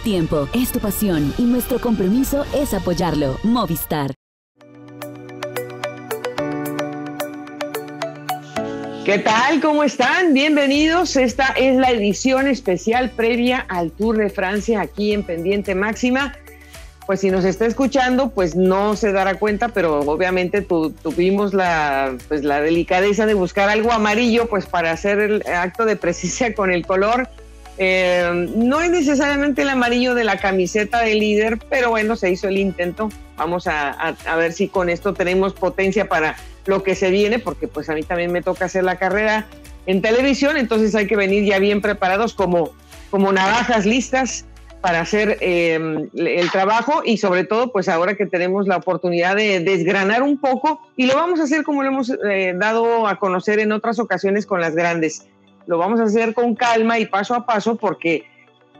tiempo, es tu pasión y nuestro compromiso es apoyarlo. Movistar. ¿Qué tal? ¿Cómo están? Bienvenidos. Esta es la edición especial previa al Tour de Francia aquí en Pendiente Máxima. Pues si nos está escuchando, pues no se dará cuenta, pero obviamente tuvimos la, pues la delicadeza de buscar algo amarillo, pues para hacer el acto de presencia con el color. Eh, no es necesariamente el amarillo de la camiseta del líder, pero bueno, se hizo el intento. Vamos a, a ver si con esto tenemos potencia para lo que se viene, porque pues a mí también me toca hacer la carrera en televisión, entonces hay que venir ya bien preparados como, como navajas listas para hacer em, el trabajo y sobre todo pues ahora que tenemos la oportunidad de desgranar un poco y lo vamos a hacer como lo hemos eh, dado a conocer en otras ocasiones con las grandes. Lo vamos a hacer con calma y paso a paso porque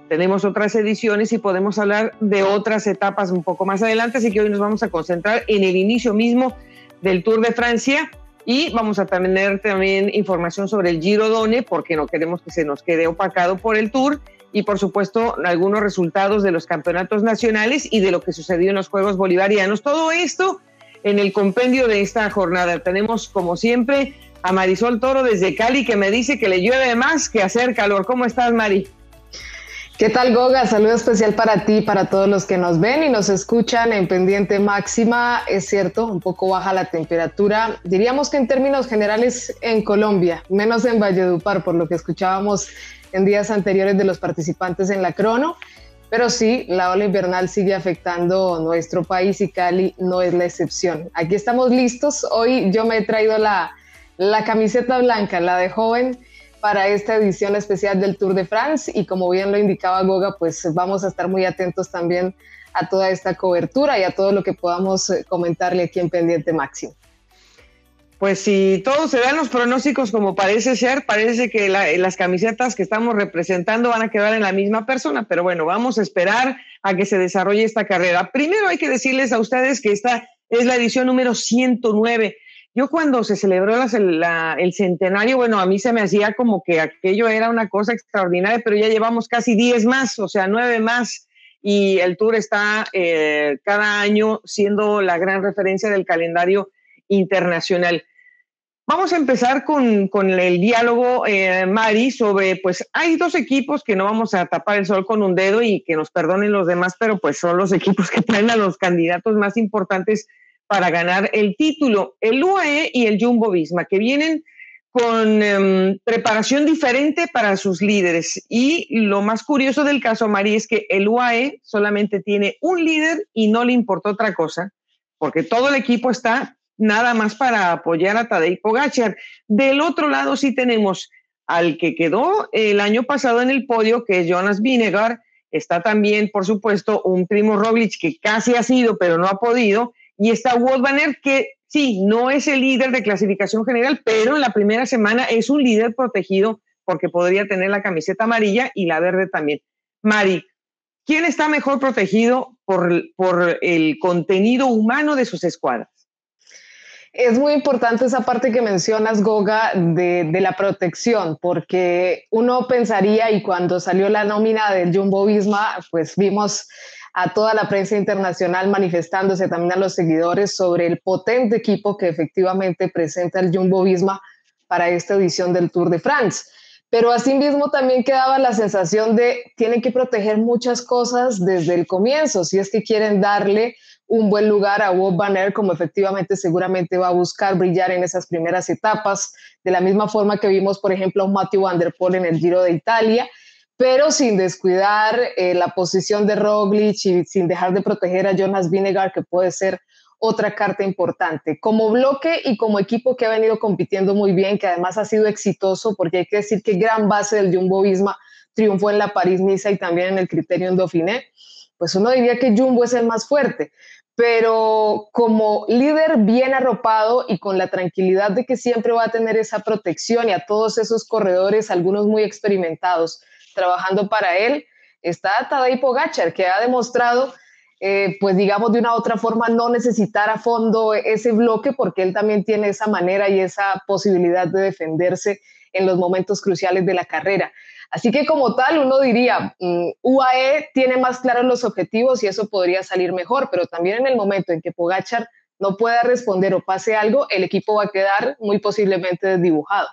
tenemos otras ediciones y podemos hablar de otras etapas un poco más adelante, así que hoy nos vamos a concentrar en el inicio mismo del Tour de Francia y vamos a tener también información sobre el Giro Done porque no queremos que se nos quede opacado por el Tour y por supuesto algunos resultados de los campeonatos nacionales y de lo que sucedió en los Juegos Bolivarianos. Todo esto en el compendio de esta jornada. Tenemos como siempre a Marisol Toro desde Cali que me dice que le llueve más que hacer calor. ¿Cómo estás, Mari? ¿Qué tal, Goga? Saludo especial para ti, para todos los que nos ven y nos escuchan en pendiente máxima. Es cierto, un poco baja la temperatura. Diríamos que en términos generales en Colombia, menos en Valledupar, por lo que escuchábamos en días anteriores de los participantes en la crono. Pero sí, la ola invernal sigue afectando nuestro país y Cali no es la excepción. Aquí estamos listos. Hoy yo me he traído la, la camiseta blanca, la de joven para esta edición especial del Tour de France y como bien lo indicaba Goga, pues vamos a estar muy atentos también a toda esta cobertura y a todo lo que podamos eh, comentarle aquí en Pendiente Máximo. Pues si todos se dan los pronósticos como parece ser, parece que las camisetas que estamos representando van a quedar en la misma persona, pero bueno, vamos a esperar a que se desarrolle esta carrera. Primero hay que decirles a ustedes que esta es la edición número 109 yo cuando se celebró el centenario, bueno, a mí se me hacía como que aquello era una cosa extraordinaria, pero ya llevamos casi 10 más, o sea, 9 más, y el tour está eh, cada año siendo la gran referencia del calendario internacional. Vamos a empezar con, el diálogo, eh, Mari, sobre, pues hay dos equipos que no vamos a tapar el sol con un dedo y que nos perdonen los demás, pero pues son los equipos que traen a los candidatos más importantes para ganar el título. El UAE y el Jumbo Visma, que vienen con em, preparación diferente para sus líderes. Y lo más curioso del caso, Mari, es que el UAE solamente tiene un líder y no le importa otra cosa, porque todo el equipo está nada más para apoyar a Tadej Pogacar. Del otro lado sí tenemos al que quedó el año pasado en el podio, que es Jonas Vinegar. Está también, por supuesto, un primo Roglic que casi ha sido, pero no ha podido y está Wout Van Aert, que sí, no es el líder de clasificación general, pero en la primera semana es un líder protegido porque podría tener la camiseta amarilla y la verde también. Mari, ¿quién está mejor protegido por, por el contenido humano de sus escuadras? Es muy importante esa parte que mencionas, Goga, de, de, la protección, porque uno pensaría, y cuando salió la nómina del Jumbo Visma, pues vimos a toda la prensa internacional manifestándose, también a los seguidores sobre el potente equipo que efectivamente presenta el Jumbo Visma para esta edición del Tour de France. Pero asimismo también quedaba la sensación de tienen que proteger muchas cosas desde el comienzo, si es que quieren darle un buen lugar a Bob Banner, como efectivamente seguramente va a buscar brillar en esas primeras etapas, de la misma forma que vimos, por ejemplo, a Matthew Van Der Poel en el Giro de Italia, pero sin descuidar eh, la posición de Roglic y sin dejar de proteger a Jonas Vinegar, que puede ser otra carta importante. Como bloque y como equipo que ha venido compitiendo muy bien, que además ha sido exitoso, porque hay que decir que gran base del Jumbo Visma triunfó en la París-Niza y también en el Criterium Dauphiné, pues uno diría que Jumbo es el más fuerte. Pero como líder bien arropado y con la tranquilidad de que siempre va a tener esa protección y a todos esos corredores, algunos muy experimentados, trabajando para él, está Tadej Pogacar, que ha demostrado, eh, pues digamos de una u otra forma, no necesitar a fondo ese bloque porque él también tiene esa manera y esa posibilidad de defenderse en los momentos cruciales de la carrera. Así que como tal, uno diría, mm, UAE tiene más claros los objetivos y eso podría salir mejor, pero también en el momento en que Pogachar no pueda responder o pase algo, el equipo va a quedar muy posiblemente desdibujado.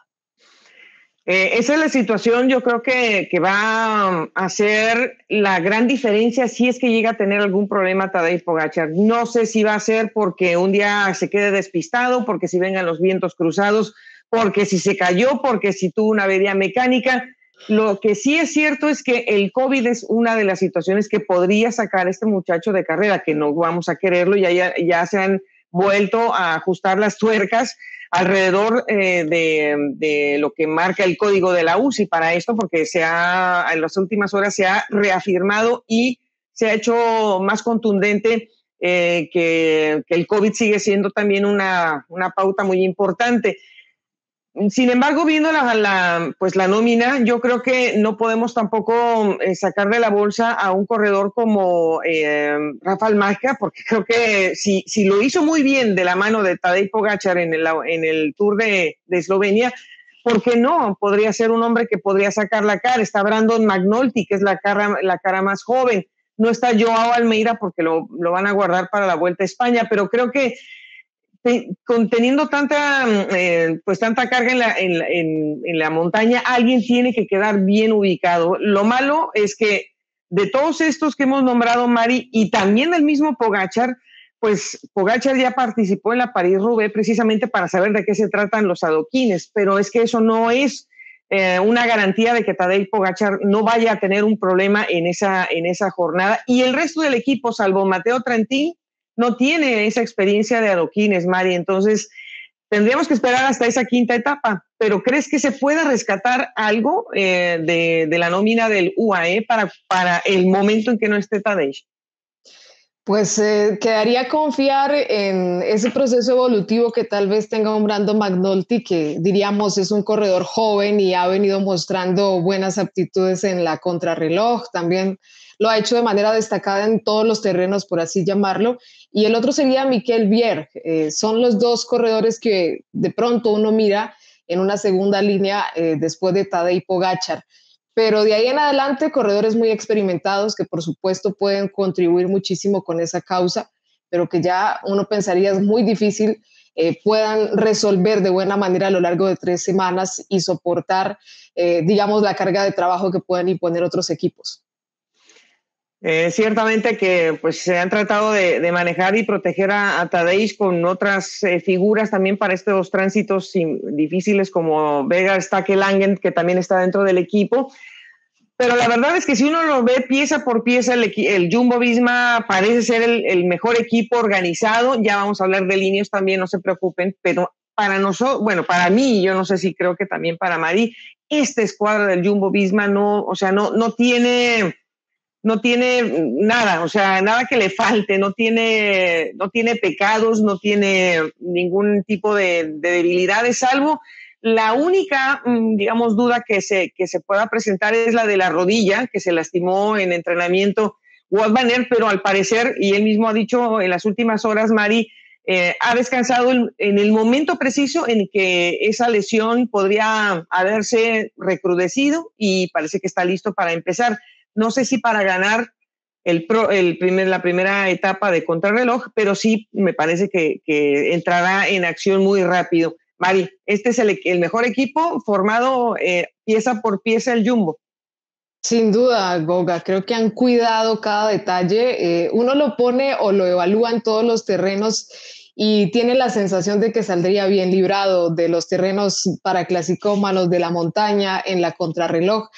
Eh, esa es la situación, yo creo que, que, va a ser la gran diferencia si es que llega a tener algún problema Tadej Pogachar. No sé si va a ser porque un día se quede despistado, porque si vengan los vientos cruzados, porque si se cayó, porque si tuvo una avería mecánica. Lo que sí es cierto es que el COVID es una de las situaciones que podría sacar a este muchacho de carrera, que no vamos a quererlo, ya, ya, ya se han vuelto a ajustar las tuercas alrededor eh, de, lo que marca el código de la UCI para esto, porque se ha, en las últimas horas se ha reafirmado y se ha hecho más contundente eh, que, que, el COVID sigue siendo también una, una pauta muy importante. Sin embargo, viendo la, pues la nómina, yo creo que no podemos tampoco eh, sacar de la bolsa a un corredor como eh, Rafael Majka, porque creo que si, si lo hizo muy bien de la mano de Tadej Pogachar en el, en el Tour de, de Eslovenia, ¿por qué no? Podría ser un hombre que podría sacar la cara. Está Brandon McNulty, que es la cara, la cara más joven. No está Joao Almeida porque lo, lo van a guardar para la Vuelta a España, pero creo que conteniendo tanta, eh, pues tanta carga en la, en, en, la montaña, alguien tiene que quedar bien ubicado. Lo malo es que de todos estos que hemos nombrado, Mari, y también del mismo Pogachar, pues Pogachar ya participó en la París-Roubaix precisamente para saber de qué se tratan los adoquines, pero es que eso no es eh, una garantía de que Tadej Pogachar no vaya a tener un problema en esa, en esa jornada. Y el resto del equipo, salvo Mateo Trentín, no tiene esa experiencia de adoquines, Mari. Entonces, tendríamos que esperar hasta esa quinta etapa. Pero ¿crees que se pueda rescatar algo eh, de, la nómina del UAE para, para el momento en que no esté Tadej? Pues eh, quedaría confiar en ese proceso evolutivo que tal vez tenga un Brandon McNulty, que diríamos es un corredor joven y ha venido mostrando buenas aptitudes en la contrarreloj. También lo ha hecho de manera destacada en todos los terrenos, por así llamarlo. Y el otro sería Miquel Bier. Eh, son los dos corredores que de pronto uno mira en una segunda línea eh, después de Tadej Pogachar. Pero de ahí en adelante, corredores muy experimentados que por supuesto pueden contribuir muchísimo con esa causa, pero que ya uno pensaría es muy difícil eh, puedan resolver de buena manera a lo largo de tres semanas y soportar, digamos, la carga de trabajo que puedan imponer otros equipos. Eh, ciertamente que pues, se han tratado de, manejar y proteger a, a Tadej con otras eh, figuras también para estos tránsitos difíciles como Vega Langen, que también está dentro del equipo. Pero la verdad es que si uno lo ve pieza por pieza, el, Jumbo Visma parece ser el, mejor equipo organizado. Ya vamos a hablar de líneas también, no se preocupen. Pero para nosotros, bueno, para mí, yo no sé si creo que también para Mari, esta escuadra del Jumbo Visma no, o sea, no, no tiene no tiene nada, o sea, nada que le falte, no tiene, no tiene pecados, no tiene ningún tipo de, debilidades, salvo la única, mm, digamos, duda que se, que se pueda presentar es la de la rodilla, que se lastimó en entrenamiento Walt Banner, pero al parecer, y él mismo ha dicho en las últimas horas, Mari, eh, ha descansado en el momento preciso en que esa lesión podría haberse recrudecido y parece que está listo para empezar no sé si para ganar el, primer, la primera etapa de contrarreloj, pero sí me parece que, entrará en acción muy rápido. Mari, este es el, mejor equipo formado eh, pieza por pieza el Jumbo. Sin duda, Goga, creo que han cuidado cada detalle. Eh, uno lo pone o lo evalúa en todos los terrenos y tiene la sensación de que saldría bien librado de los terrenos para de la montaña en la contrarreloj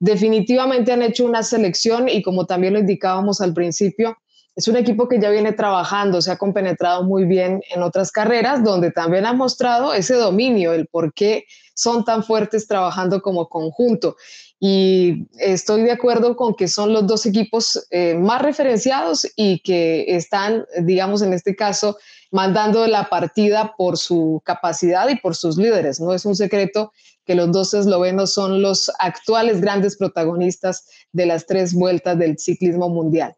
definitivamente han hecho una selección y como también lo indicábamos al principio, es un equipo que ya viene trabajando, se ha compenetrado muy bien en otras carreras, donde también ha mostrado ese dominio, el por qué son tan fuertes trabajando como conjunto. Y estoy de acuerdo con que son los dos equipos eh, más referenciados y que están, digamos, en este caso, mandando la partida por su capacidad y por sus líderes. No es un secreto que los dos eslovenos son los actuales grandes protagonistas de las tres vueltas del ciclismo mundial.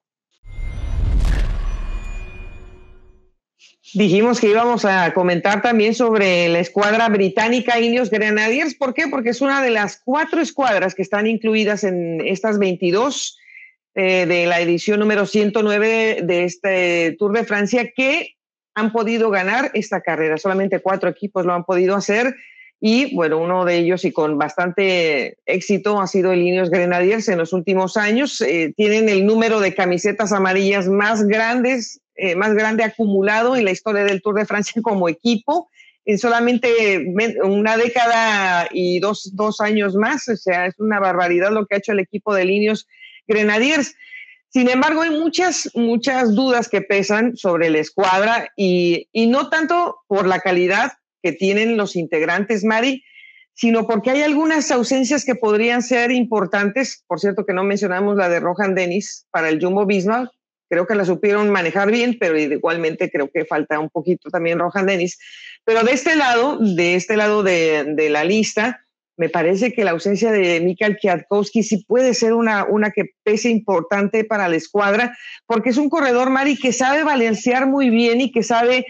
Dijimos que íbamos a comentar también sobre la escuadra británica Indios Grenadiers. ¿Por qué? Porque es una de las cuatro escuadras que están incluidas en estas 22 eh, de la edición número 109 de este Tour de Francia que han podido ganar esta carrera. Solamente cuatro equipos lo han podido hacer. Y bueno, uno de ellos y con bastante éxito ha sido el Indios Grenadiers en los últimos años. Eh, tienen el número de camisetas amarillas más grandes eh, más grande acumulado en la historia del Tour de Francia como equipo en solamente una década y dos, dos, años más. O sea, es una barbaridad lo que ha hecho el equipo de Linios Grenadiers. Sin embargo, hay muchas, muchas dudas que pesan sobre la escuadra y, y no tanto por la calidad que tienen los integrantes, Mari, sino porque hay algunas ausencias que podrían ser importantes. Por cierto, que no mencionamos la de Rohan Dennis para el Jumbo Visma, creo que la supieron manejar bien, pero igualmente creo que falta un poquito también Rohan Dennis. Pero de este lado, de este lado de, la lista, me parece que la ausencia de Mikael Kwiatkowski sí puede ser una, una que pese importante para la escuadra, porque es un corredor, Mari, que sabe balancear muy bien y que sabe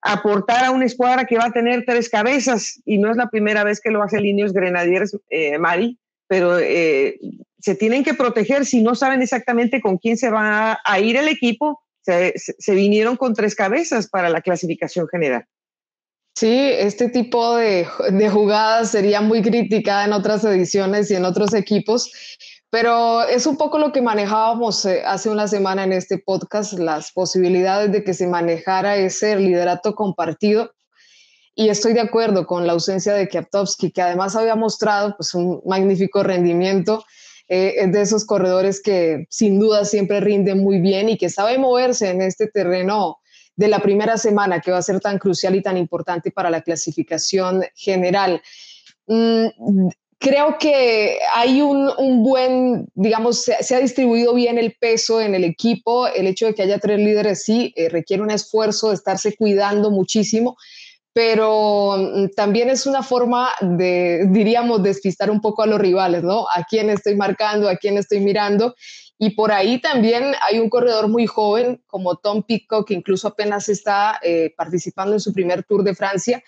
aportar a una escuadra que va a tener tres cabezas, y no es la primera vez que lo hace Líneos Grenadiers, eh, Mari, pero eh, se tienen que proteger si no saben exactamente con quién se va a ir el equipo. Se, vinieron con tres cabezas para la clasificación general. Sí, este tipo de, de jugadas sería muy criticada en otras ediciones y en otros equipos, pero es un poco lo que manejábamos eh, hace una semana en este podcast, las posibilidades de que se manejara ese liderato compartido. Y estoy de acuerdo con la ausencia de Kiatowski, que además había mostrado pues, un magnífico rendimiento eh, es de esos corredores que sin duda siempre rinden muy bien y que sabe moverse en este terreno de la primera semana que va a ser tan crucial y tan importante para la clasificación general. Mm, creo que hay un, buen, digamos, se, ha distribuido bien el peso en el equipo. El hecho de que haya tres líderes sí eh, requiere un esfuerzo de estarse cuidando muchísimo, pero mm, también es una forma de, diríamos, despistar un poco a los rivales, ¿no? A quién estoy marcando, a quién estoy mirando. Y por ahí también hay un corredor muy joven como Tom Pitcock, que incluso apenas está eh, participando en su primer Tour de Francia,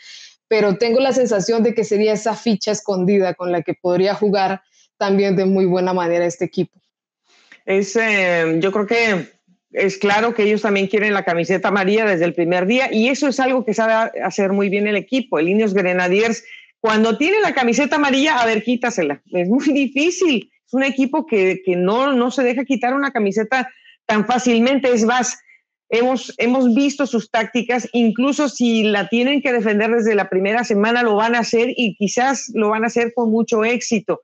pero tengo la sensación de que sería esa ficha escondida con la que podría jugar también de muy buena manera este equipo. Es, eh, yo creo que es claro que ellos también quieren la camiseta amarilla desde el primer día y eso es algo que sabe hacer muy bien el equipo. El Indios Grenadiers, cuando tiene la camiseta amarilla, a ver, quítasela. Es muy difícil. Es un equipo que, no, no se deja quitar una camiseta tan fácilmente. Es más, hemos, hemos visto sus tácticas, incluso si la tienen que defender desde la primera semana, lo van a hacer y quizás lo van a hacer con mucho éxito.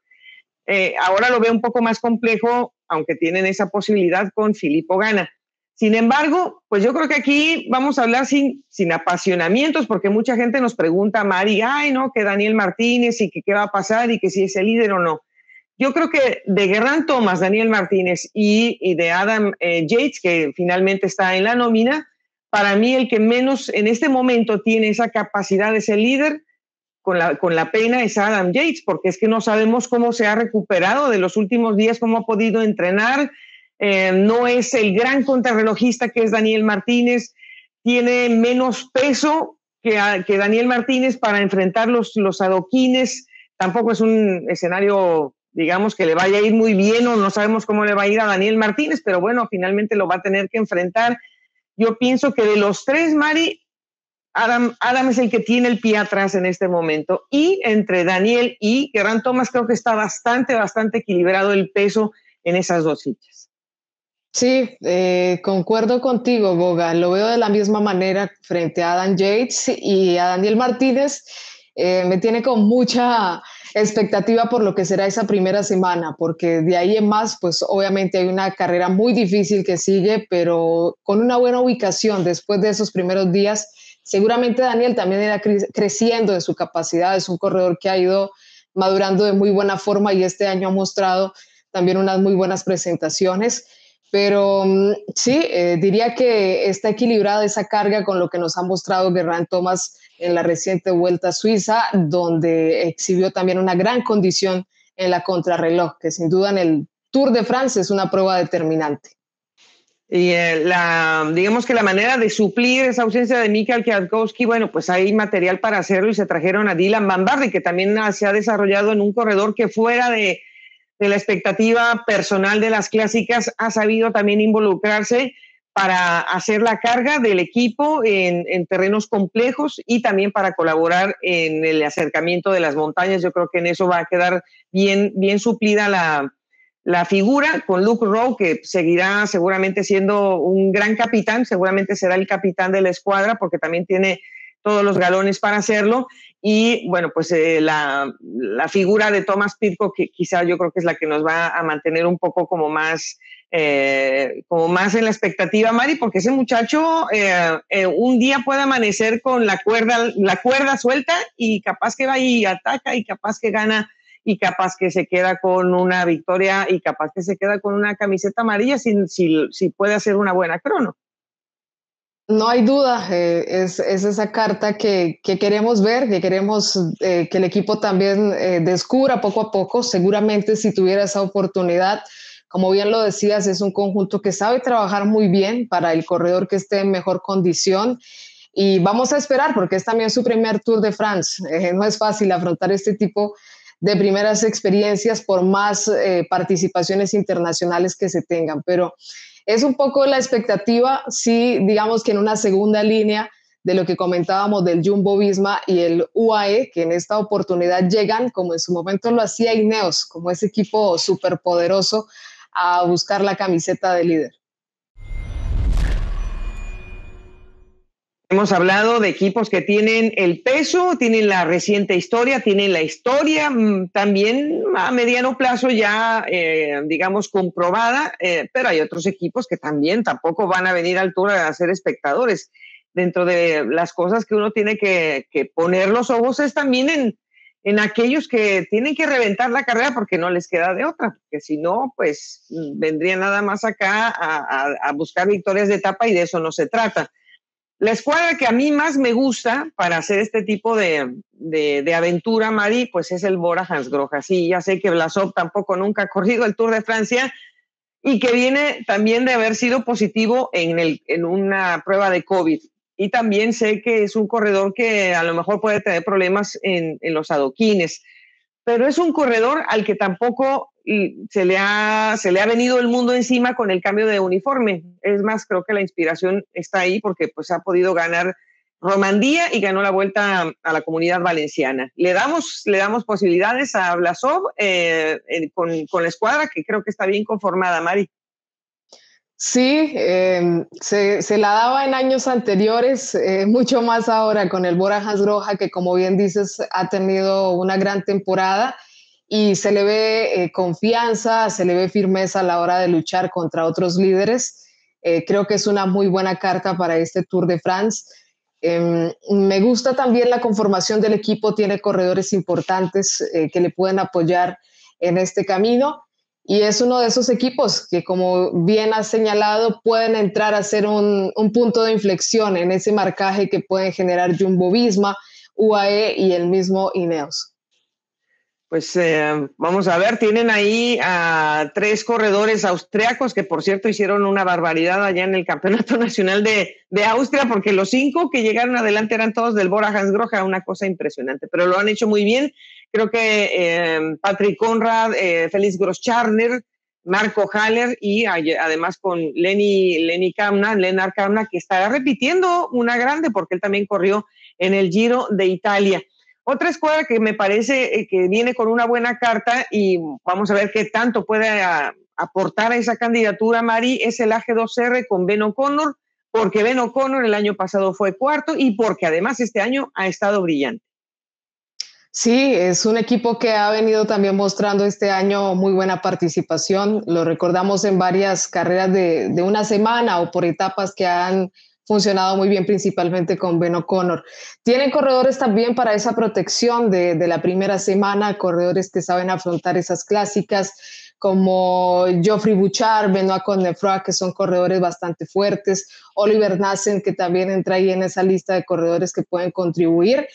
Eh, ahora lo veo un poco más complejo aunque tienen esa posibilidad con Filippo Gana. Sin embargo, pues yo creo que aquí vamos a hablar sin, sin apasionamientos, porque mucha gente nos pregunta, Mari, ay, no, que Daniel Martínez y que qué va a pasar y que si es el líder o no. Yo creo que de Guerrán Thomas, Daniel Martínez y, de Adam eh, Yates, que finalmente está en la nómina, para mí el que menos en este momento tiene esa capacidad de ser líder con la, con la pena es Adam Yates, porque es que no sabemos cómo se ha recuperado de los últimos días, cómo ha podido entrenar. Eh, no es el gran contrarrelojista que es Daniel Martínez, tiene menos peso que, que Daniel Martínez para enfrentar los, los adoquines. Tampoco es un escenario, digamos, que le vaya a ir muy bien o no sabemos cómo le va a ir a Daniel Martínez, pero bueno, finalmente lo va a tener que enfrentar. Yo pienso que de los tres, Mari, Adam, Adam es el que tiene el pie atrás en este momento. Y entre Daniel y Geraint Thomas creo que está bastante, bastante equilibrado el peso en esas dos fichas. Sí, eh, concuerdo contigo, Boga. Lo veo de la misma manera frente a Adam Yates y a Daniel Martínez. Eh, me tiene con mucha expectativa por lo que será esa primera semana, porque de ahí en más, pues obviamente hay una carrera muy difícil que sigue, pero con una buena ubicación después de esos primeros días Seguramente Daniel también irá creciendo en su capacidad, es un corredor que ha ido madurando de muy buena forma y este año ha mostrado también unas muy buenas presentaciones. Pero mm, sí, eh, diría que está equilibrada esa carga con lo que nos ha mostrado Geraint Thomas en la reciente Vuelta a Suiza, donde exhibió también una gran condición en la contrarreloj, que sin duda en el Tour de Francia es una prueba determinante. Y eh, la, digamos que la manera de suplir esa ausencia de Mikael Kwiatkowski, bueno, pues hay material para hacerlo y se trajeron a Dylan Van Bardi, que también se ha desarrollado en un corredor que fuera de, de la expectativa personal de las clásicas ha sabido también involucrarse para hacer la carga del equipo en, terrenos complejos y también para colaborar en el acercamiento de las montañas. Yo creo que en eso va a quedar bien, bien suplida la, la figura con Luke Rowe, que seguirá seguramente siendo un gran capitán, seguramente será el capitán de la escuadra porque también tiene todos los galones para hacerlo. Y bueno, pues eh, la, la, figura de Thomas Pitcock, que quizá yo creo que es la que nos va a mantener un poco como más eh, como más en la expectativa, Mari, porque ese muchacho eh, eh, un día puede amanecer con la cuerda, la cuerda suelta y capaz que va y ataca y capaz que gana y capaz que se queda con una victoria y capaz que se queda con una camiseta amarilla si, si, puede hacer una buena crono. No hay duda, es, esa carta que, que, queremos ver, que queremos que el equipo también descubra poco a poco. Seguramente si tuviera esa oportunidad, como bien lo decías, es un conjunto que sabe trabajar muy bien para el corredor que esté en mejor condición. Y vamos a esperar, porque es también su primer Tour de France. Eh, no es fácil afrontar este tipo de primeras experiencias por más eh, participaciones internacionales que se tengan. Pero es un poco la expectativa, sí, digamos que en una segunda línea de lo que comentábamos del Jumbo Visma y el UAE, que en esta oportunidad llegan, como en su momento lo hacía Ineos, como ese equipo superpoderoso a buscar la camiseta de líder. Hemos hablado de equipos que tienen el peso, tienen la reciente historia, tienen la historia mm, también a mediano plazo ya, eh, digamos, comprobada, eh, pero hay otros equipos que también tampoco van a venir a altura de ser espectadores. Dentro de las cosas que uno tiene que, que poner los ojos es también en, en aquellos que tienen que reventar la carrera porque no les queda de otra, porque si no, pues vendría nada más acá a, buscar victorias de etapa y de eso no se trata. La escuadra que a mí más me gusta para hacer este tipo de, de, aventura, Mari, pues es el Bora Hansgrohe. Sí, ya sé que Blasov tampoco nunca ha corrido el Tour de Francia y que viene también de haber sido positivo en, el, en una prueba de COVID y también sé que es un corredor que a lo mejor puede tener problemas en, los adoquines, pero es un corredor al que tampoco se le, ha, se le ha venido el mundo encima con el cambio de uniforme. Es más, creo que la inspiración está ahí porque pues ha podido ganar Romandía y ganó la vuelta a la comunidad valenciana. Le damos, le damos posibilidades a Blasov eh, con, con la escuadra que creo que está bien conformada, Mari. Sí, em, se, la daba en años anteriores, eh, mucho más ahora con el Bora Roja, que como bien dices, ha tenido una gran temporada y se le ve eh, confianza, se le ve firmeza a la hora de luchar contra otros líderes. Eh, creo que es una muy buena carta para este Tour de France. Em, me gusta también la conformación del equipo, tiene corredores importantes que le pueden apoyar en este camino y es uno de esos equipos que, como bien has señalado, pueden entrar a ser un, punto de inflexión en ese marcaje que pueden generar Jumbo Visma, UAE y el mismo Ineos. Pues eh, vamos a ver, tienen ahí a tres corredores austriacos que por cierto hicieron una barbaridad allá en el Campeonato Nacional de, Austria, porque los cinco que llegaron adelante eran todos del Bora Hansgrohe, una cosa impresionante, pero lo han hecho muy bien. Creo que eh, Patrick Conrad, eh, Félix Groscharner, Marco Haller y además con Lenny, Lenny Kamna, Lennart Kamna, que estará repitiendo una grande porque él también corrió en el Giro de Italia. Otra escuadra que me parece eh, que viene con una buena carta y vamos a ver qué tanto puede ah, aportar a esa candidatura, Mari, es el AG2R con Ben O'Connor, porque Ben O'Connor el año pasado fue cuarto y porque además este año ha estado brillante. Sí, es un equipo que ha venido también mostrando este año muy buena participación. Lo recordamos en varias carreras de, de una semana o por etapas que han funcionado muy bien, principalmente con Ben O'Connor. Tienen corredores también para esa protección de, la primera semana, corredores que saben afrontar esas clásicas, como Geoffrey Bouchard, Benoit Connefroy, que son corredores bastante fuertes, Oliver Nassen, que también entra ahí en esa lista de corredores que pueden contribuir,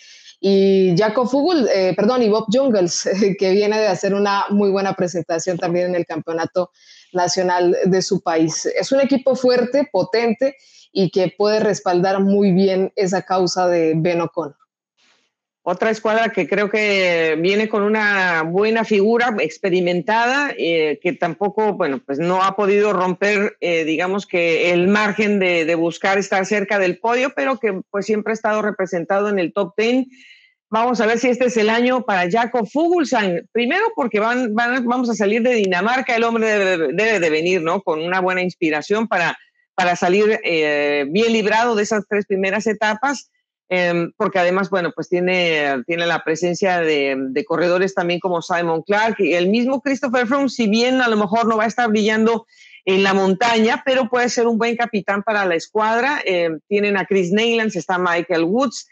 y Jacob Fugul, eh, perdón, y Bob Jungles, que viene de hacer una muy buena presentación también en el campeonato nacional de su país. Es un equipo fuerte, potente y que puede respaldar muy bien esa causa de Ben O'Connor. Otra escuadra que creo que viene con una buena figura, experimentada, eh, que tampoco, bueno, pues no ha podido romper, eh, digamos que el margen de, de, buscar estar cerca del podio, pero que pues siempre ha estado representado en el top 10. Vamos a ver si este es el año para Jacob Fuglsang. Primero porque van, van, vamos a salir de Dinamarca, el hombre debe, debe de venir, ¿no? Con una buena inspiración para, para salir eh, bien librado de esas tres primeras etapas Em, porque además, bueno, pues tiene, tiene la presencia de, corredores también como Simon Clark y el mismo Christopher Froome, si bien a lo mejor no va a estar brillando en la montaña, pero puede ser un buen capitán para la escuadra. Eh, tienen a Chris Neylands, está Michael Woods,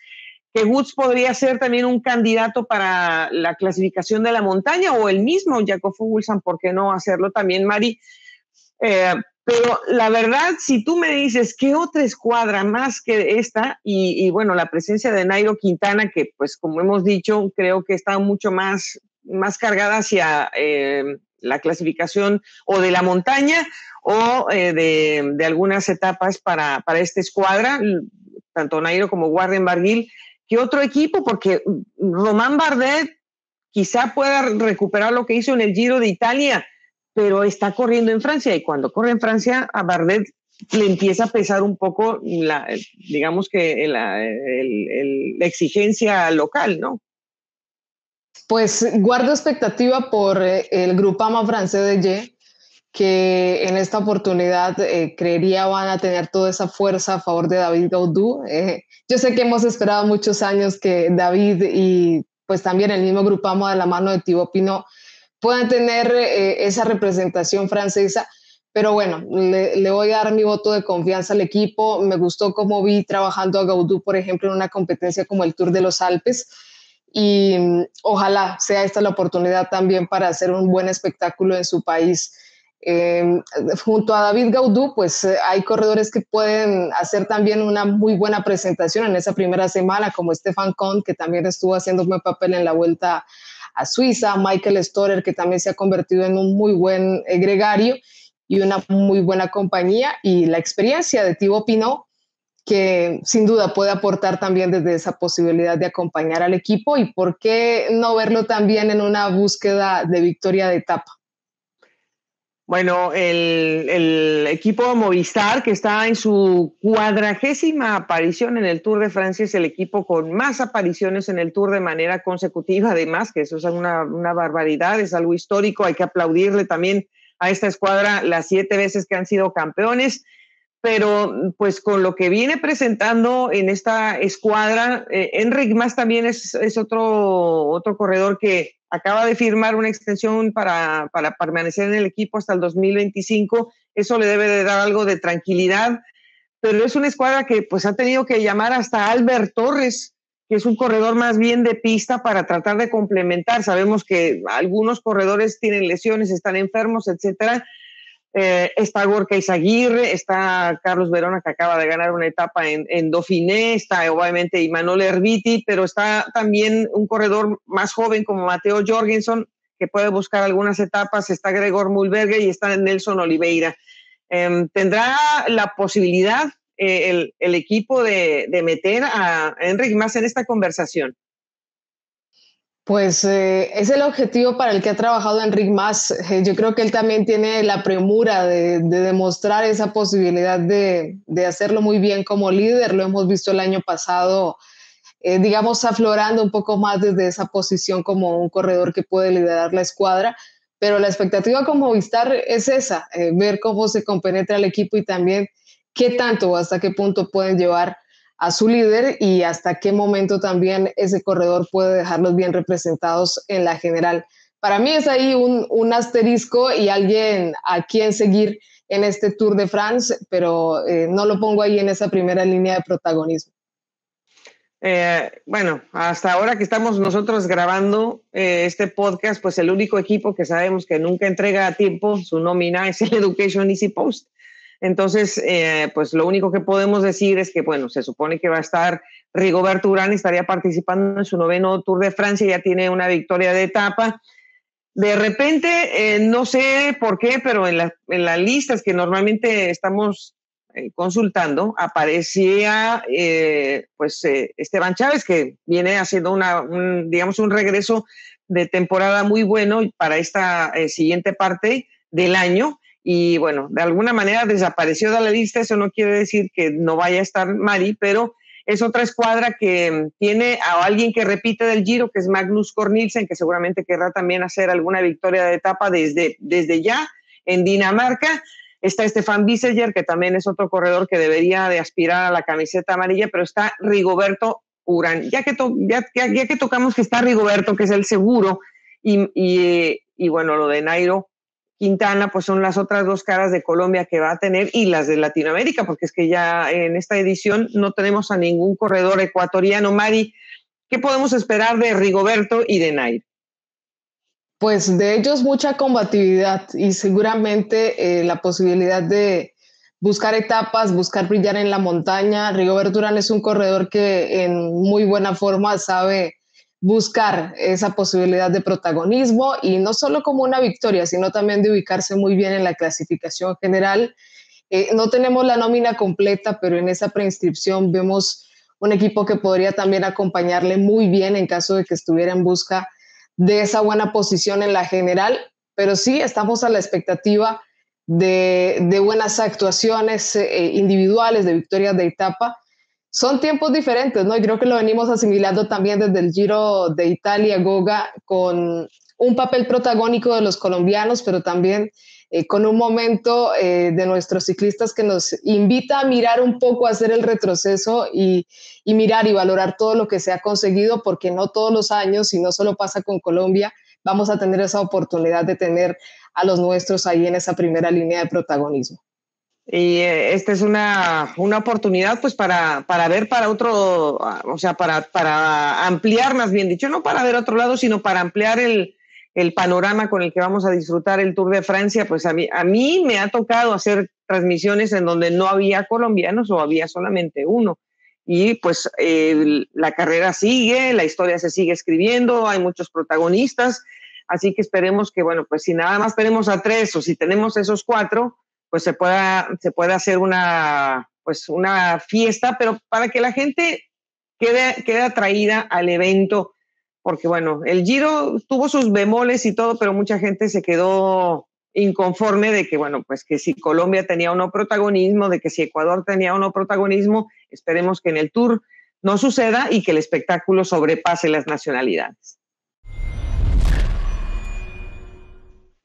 que Woods podría ser también un candidato para la clasificación de la montaña o el mismo Jacob Wilson, ¿por qué no hacerlo también, Mari? Eh, pero la verdad, si tú me dices qué otra escuadra más que esta, y, bueno, la presencia de Nairo Quintana, que pues como hemos dicho, creo que está mucho más, más cargada hacia eh, la clasificación o de la montaña o eh, de, de, algunas etapas para, para esta escuadra, tanto Nairo como Warren Barguil, que otro equipo, porque Román Bardet quizá pueda recuperar lo que hizo en el Giro de Italia pero está corriendo en Francia y cuando corre en Francia a Bardet le empieza a pesar un poco la, digamos que la, exigencia local, ¿no? Pues guardo expectativa por eh, el Grupama francés de Ye, que en esta oportunidad eh, creería van a tener toda esa fuerza a favor de David Gaudú. Eh, yo sé que hemos esperado muchos años que David y pues también el mismo Grupama de la mano de Thibaut Pinot puedan tener eh, esa representación francesa. Pero bueno, le, voy a dar mi voto de confianza al equipo. Me gustó cómo vi trabajando a Gaudú, por ejemplo, en una competencia como el Tour de los Alpes. Y mm, ojalá sea esta la oportunidad también para hacer un buen espectáculo en su país. Em, junto a David Gaudú, pues eh, hay corredores que pueden hacer también una muy buena presentación en esa primera semana, como Stefan Kohn, que también estuvo haciendo un buen papel en la vuelta a Suiza, Michael Storer, que también se ha convertido en un muy buen eh, gregario y una muy buena compañía, y la experiencia de Thibaut Pinot, que sin duda puede aportar también desde esa posibilidad de acompañar al equipo y por qué no verlo también en una búsqueda de victoria de etapa. Bueno, el, equipo Movistar, que está en su cuadragésima aparición en el Tour de Francia, es el equipo con más apariciones en el Tour de manera consecutiva, además, que eso es una, una barbaridad, es algo histórico, hay que aplaudirle también a esta escuadra las siete veces que han sido campeones pero pues con lo que viene presentando en esta escuadra, eh, Enric Mas también es, es, otro, otro corredor que acaba de firmar una extensión para, para, permanecer en el equipo hasta el 2025. Eso le debe de dar algo de tranquilidad, pero es una escuadra que pues ha tenido que llamar hasta Albert Torres, que es un corredor más bien de pista para tratar de complementar. Sabemos que algunos corredores tienen lesiones, están enfermos, etcétera eh, está Gorka Izaguirre, está Carlos Verona que acaba de ganar una etapa en, en Dauphiné, está obviamente Imanol Erviti, pero está también un corredor más joven como Mateo Jorgensen que puede buscar algunas etapas, está Gregor Mulberger y está Nelson Oliveira. Em, ¿Tendrá la posibilidad eh, el, equipo de, de meter a Enrique más en esta conversación? Pues eh, es el objetivo para el que ha trabajado Enric Mas. Eh, yo creo que él también tiene la premura de, demostrar esa posibilidad de, hacerlo muy bien como líder. Lo hemos visto el año pasado, eh, digamos, aflorando un poco más desde esa posición como un corredor que puede liderar la escuadra. Pero la expectativa como Movistar es esa, ver cómo se compenetra el equipo y también qué tanto o hasta qué punto pueden llevar a su líder y hasta qué momento también ese corredor puede dejarlos bien representados en la general. Para mí es ahí un, asterisco y alguien a quien seguir en este Tour de France, pero eh, no lo pongo ahí en esa primera línea de protagonismo. Eh, bueno, hasta ahora que estamos nosotros grabando eh, este podcast, pues el único equipo que sabemos que nunca entrega a tiempo su nómina es el Education Easy Post. Entonces, eh, pues lo único que podemos decir es que, bueno, se supone que va a estar Rigoberto Urán, estaría participando en su noveno Tour de Francia, ya tiene una victoria de etapa. de repente, eh, no sé por qué, pero en, en las listas que normalmente estamos eh, consultando, aparecía eh, pues Esteban Chávez, que viene haciendo una, un, digamos, un regreso de temporada muy bueno para esta siguiente parte del año. Y bueno, de alguna manera desapareció de la lista. Eso no quiere decir que no vaya a estar Mari, pero es otra escuadra que tiene a alguien que repite del Giro, que es Magnus Cornilsen, que seguramente querrá también hacer alguna victoria de etapa desde, desde ya en Dinamarca. Está Stefan Biseyer, que también es otro corredor que debería de aspirar a la camiseta amarilla, pero está Rigoberto Urán. Ya que, ya, que tocamos que está Rigoberto, que es el seguro, y, y, y bueno, lo de Nairo, Quintana, pues son las otras dos caras de Colombia que va a tener y las de Latinoamérica, porque es que ya en esta edición no tenemos a ningún corredor ecuatoriano. Mari, ¿qué podemos esperar de Rigoberto y de Nair? Pues de ellos mucha combatividad y seguramente eh, la posibilidad de buscar etapas, buscar brillar en la montaña. Rigoberto Urán es un corredor que en muy buena forma sabe buscar esa posibilidad de protagonismo y no solo como una victoria, sino también de ubicarse muy bien en la clasificación general. Eh, no tenemos la nómina completa, pero en esa preinscripción vemos un equipo que podría también acompañarle muy bien en caso de que estuviera en busca de esa buena posición en la general, pero sí estamos a la expectativa de, buenas actuaciones eh, individuales, de victorias de etapa son tiempos diferentes, ¿no? Y creo que lo venimos asimilando también desde el Giro de Italia, Goga, con un papel protagónico de los colombianos, pero también eh, con un momento eh, de nuestros ciclistas que nos invita a mirar un poco, a hacer el retroceso y, y, mirar y valorar todo lo que se ha conseguido, porque no todos los años, y no solo pasa con Colombia, vamos a tener esa oportunidad de tener a los nuestros ahí en esa primera línea de protagonismo. Y eh, esta es una, una oportunidad pues para, para, ver para otro, o sea, para, para ampliar más bien dicho, no para ver otro lado, sino para ampliar el, el panorama con el que vamos a disfrutar el Tour de Francia, pues a mí, a mí me ha tocado hacer transmisiones en donde no había colombianos o había solamente uno. Y pues la carrera sigue, la historia se sigue escribiendo, hay muchos protagonistas, así que esperemos que, bueno, pues si nada más tenemos a tres o si tenemos esos cuatro, pues se pueda, se pueda hacer una, pues una fiesta, pero para que la gente quede, quede atraída al evento, porque bueno, el Giro tuvo sus bemoles y todo, pero mucha gente se quedó inconforme de que, bueno, pues que si Colombia tenía o no protagonismo, de que si Ecuador tenía o no protagonismo, esperemos que en el Tour no suceda y que el espectáculo sobrepase las nacionalidades.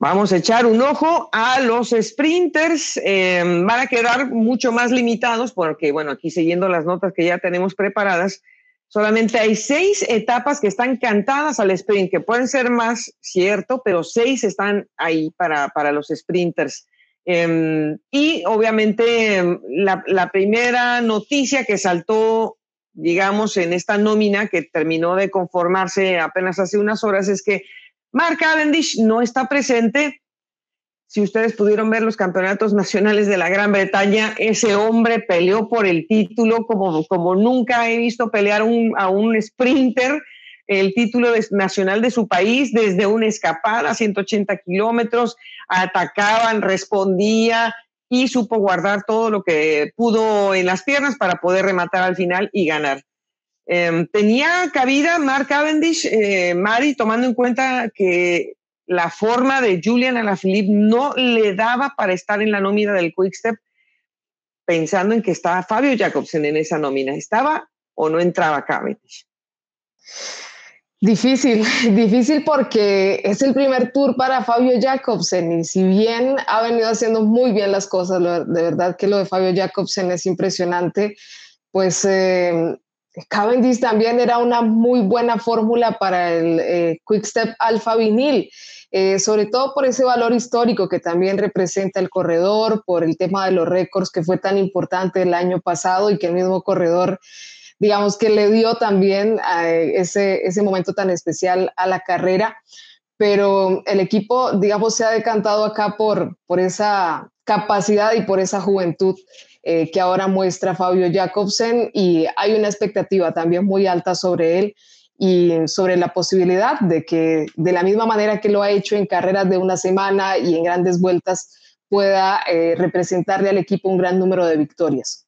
Vamos a echar un ojo a los sprinters. Em, van a quedar mucho más limitados porque, bueno, aquí siguiendo las notas que ya tenemos preparadas, solamente hay seis etapas que están cantadas al sprint, que pueden ser más, cierto, pero seis están ahí para, para los sprinters. Em, y obviamente em, la, la primera noticia que saltó digamos, en esta nómina que terminó de conformarse apenas hace unas horas es que Mark Cavendish no está presente. Si ustedes pudieron ver los campeonatos nacionales de la Gran Bretaña, ese hombre peleó por el título como, como nunca he visto pelear a un sprinter el título nacional de su país desde una escapada, 180 kilómetros, atacaban, respondía y supo guardar todo lo que pudo en las piernas para poder rematar al final y ganar. Em, tenía cabida Mark Cavendish, eh, Mari, tomando en cuenta que la forma de Julian Alaphilippe no le daba para estar en la nómina del Quickstep, pensando en que estaba Fabio Jacobsen en esa nómina. ¿Estaba o no entraba Cavendish? Difícil, difícil porque es el primer tour para Fabio Jacobsen y si bien ha venido haciendo muy bien las cosas, de verdad que lo de Fabio Jacobsen es impresionante, pues eh, Cavendish también era una muy buena fórmula para el eh, Quickstep Alpha Vinil, eh, sobre todo por ese valor histórico que también representa el corredor, por el tema de los récords que fue tan importante el año pasado y que el mismo corredor, digamos que le dio también eh, ese, ese momento tan especial a la carrera. Pero el equipo, digamos, se ha decantado acá por, por esa capacidad y por esa juventud eh, que ahora muestra Fabio Jacobsen y hay una expectativa también muy alta sobre él y sobre la posibilidad de que de la misma manera que lo ha hecho en carreras de una semana y en grandes vueltas, pueda eh, representarle al equipo un gran número de victorias.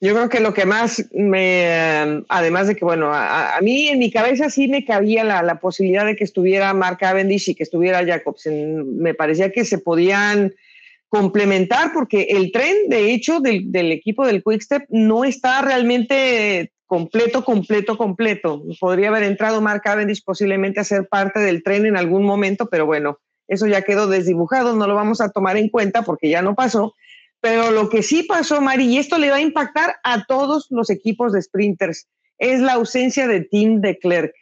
Yo creo que lo que más me, además de que, bueno, a, mí en mi cabeza sí me cabía la, la, posibilidad de que estuviera Mark Cavendish y que estuviera Jacobsen. Me parecía que se podían complementar porque el tren, de hecho, del, equipo del Quickstep no está realmente completo, completo, completo. Podría haber entrado Mark Cavendish posiblemente a ser parte del tren en algún momento, pero bueno, eso ya quedó desdibujado, no lo vamos a tomar en cuenta porque ya no pasó. Pero lo que sí pasó, Mari, y esto le va a impactar a todos los equipos de sprinters, es la ausencia de Tim de Klerk.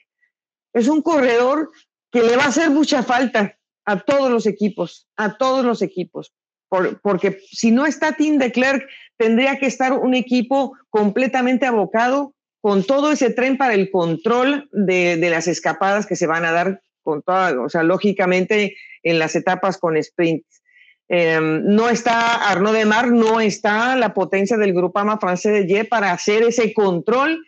Es un corredor que le va a hacer mucha falta a todos los equipos, a todos los equipos. Porque si no está Tim de Klerk, tendría que estar un equipo completamente abocado con todo ese tren para el control de, las escapadas que se van a dar con toda, o sea, lógicamente en las etapas con sprints. Em, no está Arnaud de Mar, no está la potencia del Grupama francés de Ye para hacer ese control.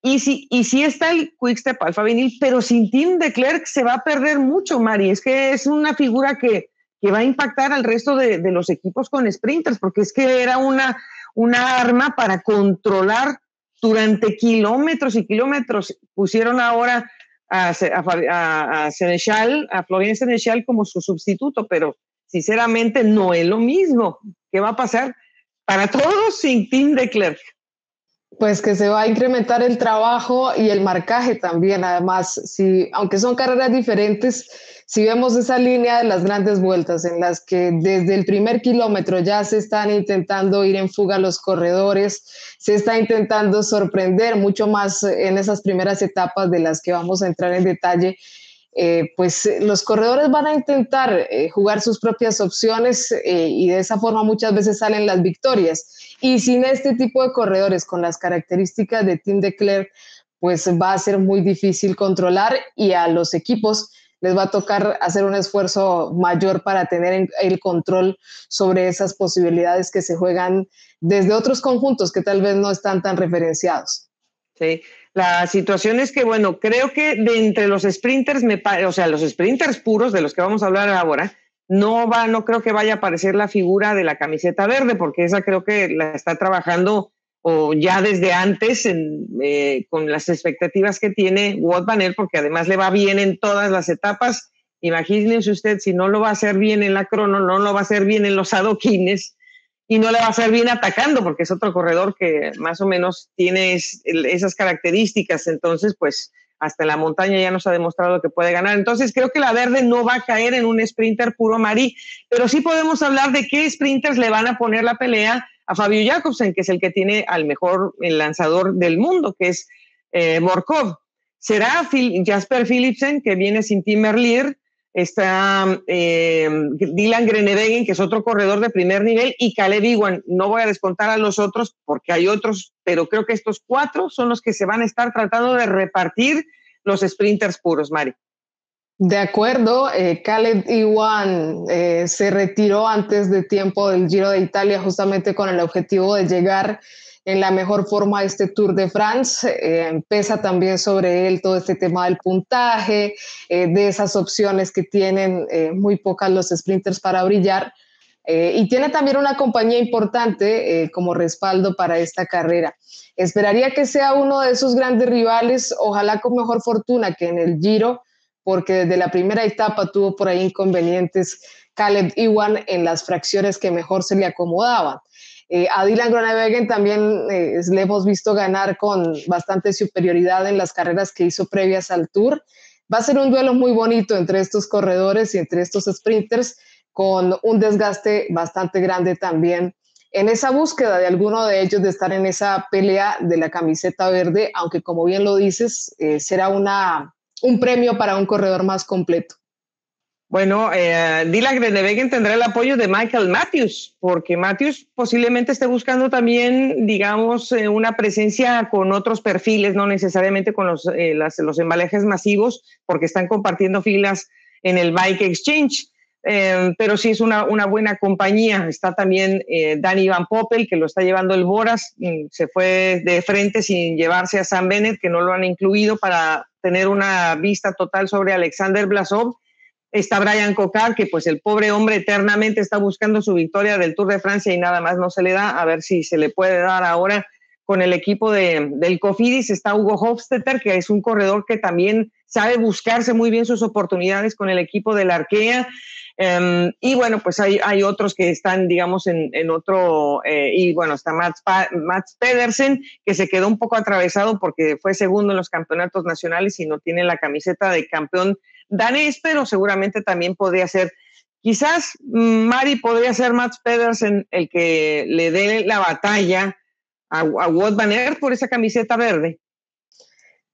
Y si, y si está el Quickstep Alfa Vinil, pero sin Tim de Klerk se va a perder mucho, Mari. Es que es una figura que, que va a impactar al resto de, de, los equipos con sprinters, porque es que era una, una arma para controlar durante kilómetros y kilómetros. Pusieron ahora a, a, a Senechal, a Florian Senechal como su sustituto, pero sinceramente no es lo mismo. ¿Qué va a pasar para todos sin Tim de Klerk? Pues que se va a incrementar el trabajo y el marcaje también. Además, si, aunque son carreras diferentes, si vemos esa línea de las grandes vueltas en las que desde el primer kilómetro ya se están intentando ir en fuga los corredores, se está intentando sorprender mucho más en esas primeras etapas de las que vamos a entrar en detalle eh, pues eh, los corredores van a intentar eh, jugar sus propias opciones y de esa forma muchas veces salen las victorias. Y sin este tipo de corredores con las características de Tim Declerc, pues va a ser muy difícil controlar y a los equipos les va a tocar hacer un esfuerzo mayor para tener el control sobre esas posibilidades que se juegan desde otros conjuntos que tal vez no están tan referenciados. Sí, la situación es que, bueno, creo que de entre los sprinters, me, o sea, los sprinters puros de los que vamos a hablar ahora, no va, no creo que vaya a aparecer la figura de la camiseta verde, porque esa creo que la está trabajando o ya desde antes en, eh, con las expectativas que tiene Wout porque además le va bien en todas las etapas. Imagínense usted, si no lo va a hacer bien en la crono, no lo va a hacer bien en los adoquines, y no le va a hacer bien atacando, porque es otro corredor que más o menos tiene esas características. Entonces, pues hasta la montaña ya nos ha demostrado que puede ganar. Entonces, creo que la verde no va a caer en un sprinter puro Mari, pero sí podemos hablar de qué sprinters le van a poner la pelea a Fabio Jacobsen, que es el que tiene al mejor lanzador del mundo, que es eh, Morkov. Será Jasper Philipsen, que viene sin Tim Merlier, está eh, Dylan Grenevegen, que es otro corredor de primer nivel, y Caleb Iwan. No voy a descontar a los otros porque hay otros, pero creo que estos cuatro son los que se van a estar tratando de repartir los sprinters puros, Mari. De acuerdo, eh, Caleb Iwan eh, se retiró antes de tiempo del Giro de Italia justamente con el objetivo de llegar en la mejor forma este Tour de France. Eh, pesa también sobre él todo este tema del puntaje, eh, de esas opciones que tienen eh, muy pocas los sprinters para brillar. Eh, y tiene también una compañía importante como respaldo para esta carrera. Esperaría que sea uno de esos grandes rivales, ojalá con mejor fortuna que en el Giro, porque desde la primera etapa tuvo por ahí inconvenientes Caleb Iwan en las fracciones que mejor se le acomodaban. Eh, a Dylan Groenewegen también eh, le hemos visto ganar con bastante superioridad en las carreras que hizo previas al Tour. Va a ser un duelo muy bonito entre estos corredores y entre estos sprinters, con un desgaste bastante grande también en esa búsqueda de alguno de ellos de estar en esa pelea de la camiseta verde, aunque como bien lo dices, eh, será una, un premio para un corredor más completo. Bueno, eh, Dylan Grenevegen tendrá el apoyo de Michael Matthews, porque Matthews posiblemente esté buscando también, digamos, eh, una presencia con otros perfiles, no necesariamente con los, eh, las, los embalajes masivos, porque están compartiendo filas en el Bike Exchange. eh, pero sí es una, una, buena compañía. Está también eh, Danny Van Poppel, que lo está llevando el Boras, mm, se fue de frente sin llevarse a Sam Bennett, que no lo han incluido para tener una vista total sobre Alexander Blasov. Está Brian Cocar, que pues el pobre hombre eternamente está buscando su victoria del Tour de Francia y nada más no se le da. A ver si se le puede dar ahora con el equipo de, del Cofidis. Está Hugo Hofstetter, que es un corredor que también sabe buscarse muy bien sus oportunidades con el equipo del Arkea. Em, y bueno, pues hay, hay, otros que están, digamos, en, en otro, eh, y bueno, está Mats, Mats, Pedersen, que se quedó un poco atravesado porque fue segundo en los campeonatos nacionales y no tiene la camiseta de campeón danés, pero seguramente también podría ser, quizás mm, Mari podría ser Mats Pedersen el que le dé la batalla a, a Wout Van Aert por esa camiseta verde.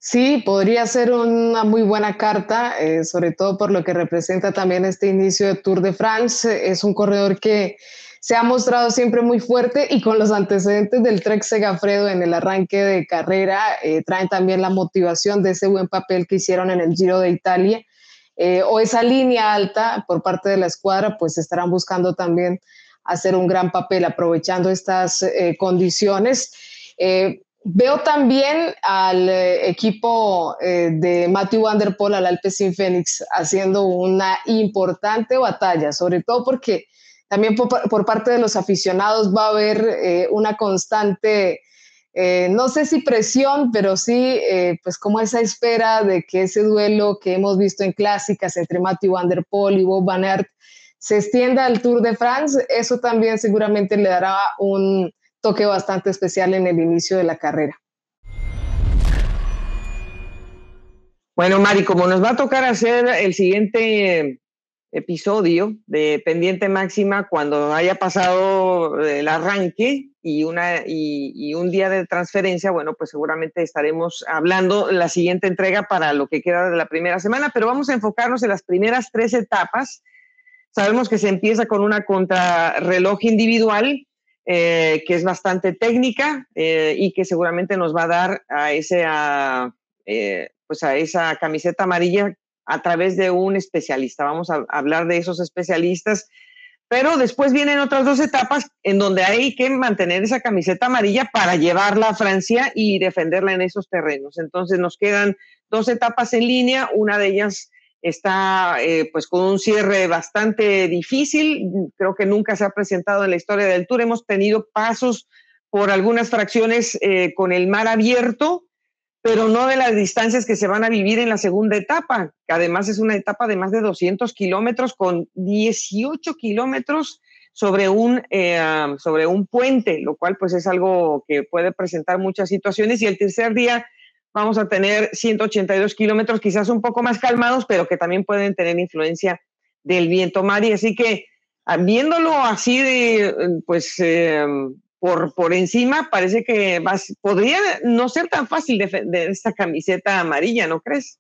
Sí, podría ser una muy buena carta, eh, sobre todo por lo que representa también este inicio de Tour de France. Es un corredor que se ha mostrado siempre muy fuerte y con los antecedentes del Trek Segafredo en el arranque de carrera, eh, traen también la motivación de ese buen papel que hicieron en el Giro de Italia. Eh, o esa línea alta por parte de la escuadra, pues estarán buscando también hacer un gran papel aprovechando estas condiciones. Veo también al eh, equipo eh, de Matthew Van Der Poel, al Alpecin Phoenix, haciendo una importante batalla, sobre todo porque también por, parte de los aficionados va a haber eh, una constante, no sé si presión, pero sí, pues como esa espera de que ese duelo que hemos visto en clásicas entre Matthew Van Der Poel y Bob Van Aert se extienda al Tour de France, eso también seguramente le dará un toque bastante especial en el inicio de la carrera. Bueno, Mari, como nos va a tocar hacer el siguiente episodio de pendiente máxima cuando haya pasado el arranque y, una, y, un día de transferencia, bueno, pues seguramente estaremos hablando la siguiente entrega para lo que queda de la primera semana, pero vamos a enfocarnos en las primeras tres etapas. Sabemos que se empieza con una contrarreloj individual eh, que es bastante técnica eh, y que seguramente nos va a dar a, ese, eh, pues a esa camiseta amarilla a través de un especialista. Vamos a hablar de esos especialistas, pero después vienen otras dos etapas en donde hay que mantener esa camiseta amarilla para llevarla a Francia y defenderla en esos terrenos. Entonces nos quedan dos etapas en línea, una de ellas está eh, pues con un cierre bastante difícil, creo que nunca se ha presentado en la historia del Tour, hemos tenido pasos por algunas fracciones eh, con el mar abierto, pero no de las distancias que se van a vivir en la segunda etapa, que además es una etapa de más de 200 kilómetros con 18 kilómetros sobre un, eh, sobre un puente, lo cual pues es algo que puede presentar muchas situaciones y el tercer día vamos a tener 182 kilómetros, quizás un poco más calmados, pero que también pueden tener influencia del viento mar. Y así que ah, viéndolo así de, pues, em, por, por encima, parece que podría no ser tan fácil defender esta camiseta amarilla, ¿no crees?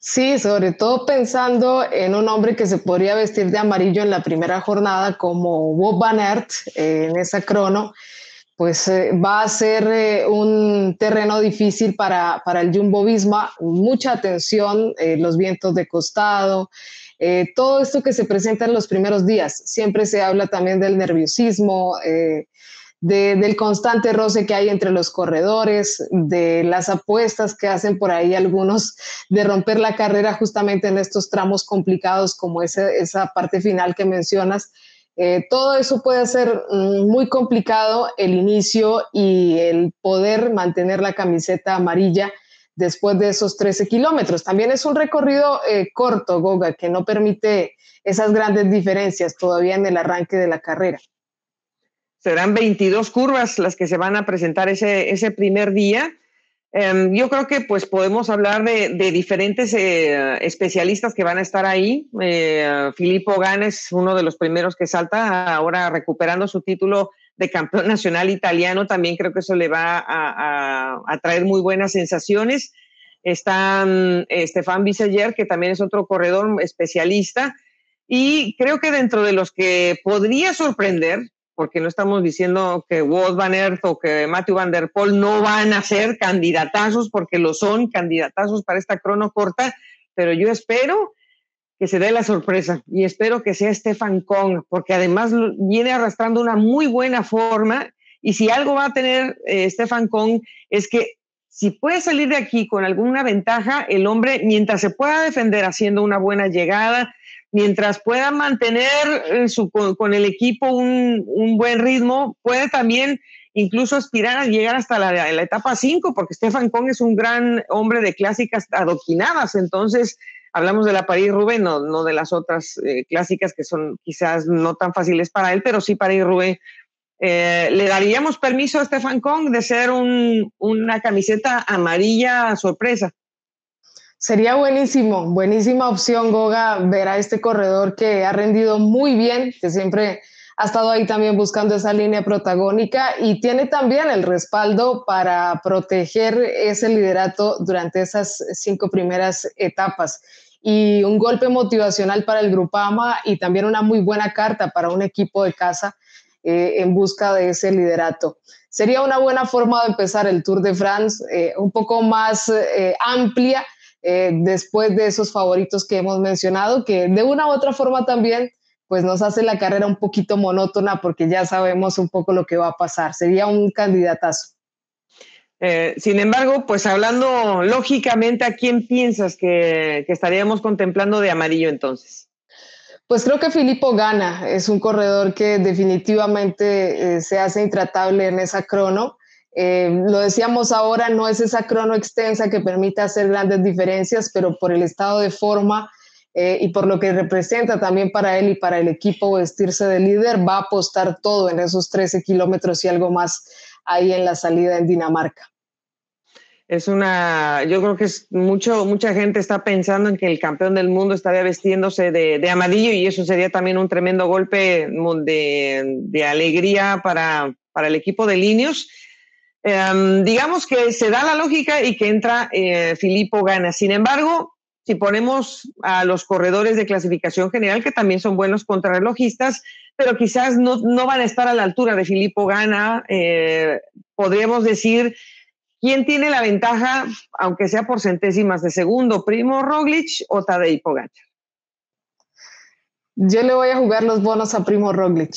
Sí, sobre todo pensando en un hombre que se podría vestir de amarillo en la primera jornada como Bob Van eh, en esa crono pues eh, va a ser eh, un terreno difícil para, el Jumbo Visma, mucha atención, los vientos de costado, todo esto que se presenta en los primeros días. Siempre se habla también del nerviosismo, del constante roce que hay entre los corredores, de las apuestas que hacen por ahí algunos de romper la carrera justamente en estos tramos complicados como esa parte final que mencionas. Eh, todo eso puede ser mm, muy complicado el inicio y el poder mantener la camiseta amarilla después de esos 13 kilómetros. También es un recorrido eh, corto, Goga, que no permite esas grandes diferencias todavía en el arranque de la carrera. Serán 22 curvas las que se van a presentar ese, ese primer día Em, yo creo que pues podemos hablar de, diferentes eh, especialistas que van a estar ahí. Eh, Filippo Gan es uno de los primeros que salta ahora recuperando su título de campeón nacional italiano. También creo que eso le va a, traer muy buenas sensaciones. Está um, Stefan Biseyer, que también es otro corredor especialista. Y creo que dentro de los que podría sorprender, porque no estamos diciendo que Wout Van Aert o que Matthew Van Der Poel no van a ser candidatazos, porque lo son candidatazos para esta crono corta, pero yo espero que se dé la sorpresa y espero que sea Stefan Kong, porque además viene arrastrando una muy buena forma y si algo va a tener eh, Stefan Kong es que si puede salir de aquí con alguna ventaja, el hombre, mientras se pueda defender haciendo una buena llegada, mientras pueda mantener eh, con, el equipo un, buen ritmo, puede también incluso aspirar a llegar hasta la, etapa 5, porque Stefan Kong es un gran hombre de clásicas adoquinadas, entonces hablamos de la París Rubén, no, no de las otras eh, clásicas que son quizás no tan fáciles para él, pero sí París Rubén. Eh, ¿Le daríamos permiso a Stefan Kong de ser un, una camiseta amarilla sorpresa? Sería buenísimo, buenísima opción, Goga, ver a este corredor que ha rendido muy bien, que siempre ha estado ahí también buscando esa línea protagónica y tiene también el respaldo para proteger ese liderato durante esas cinco primeras etapas. Y un golpe motivacional para el Grupama y también una muy buena carta para un equipo de casa eh, en busca de ese liderato. Sería una buena forma de empezar el Tour de France, eh, un poco más eh, amplia después de esos favoritos que hemos mencionado, que de una u otra forma también pues nos hace la carrera un poquito monótona porque ya sabemos un poco lo que va a pasar. Sería un candidatazo. Eh, sin embargo, pues hablando lógicamente, ¿a quién piensas que, estaríamos contemplando de amarillo entonces? Pues creo que Filippo gana, es un corredor que definitivamente eh, se hace intratable en esa crono. Eh, lo decíamos ahora, no es esa crono extensa que permite hacer grandes diferencias, pero por el estado de forma eh, y por lo que representa también para él y para el equipo vestirse de líder, va a apostar todo en esos 13 kilómetros y algo más ahí en la salida en Dinamarca. Es una, yo creo que es mucho, mucha gente está pensando en que el campeón del mundo estaría vestiéndose de, amarillo y eso sería también un tremendo golpe de, alegría para, el equipo de Linios. Em, digamos que se da la lógica y que entra eh, Filippo Gana. Sin embargo, si ponemos a los corredores de clasificación general, que también son buenos contrarrelojistas, pero quizás no, van a estar a la altura de Filippo Gana, eh, podríamos decir, ¿quién tiene la ventaja, aunque sea por centésimas de segundo, Primo Roglic o Tadej Pogacar? Yo le voy a jugar los bonos a Primo Roglic.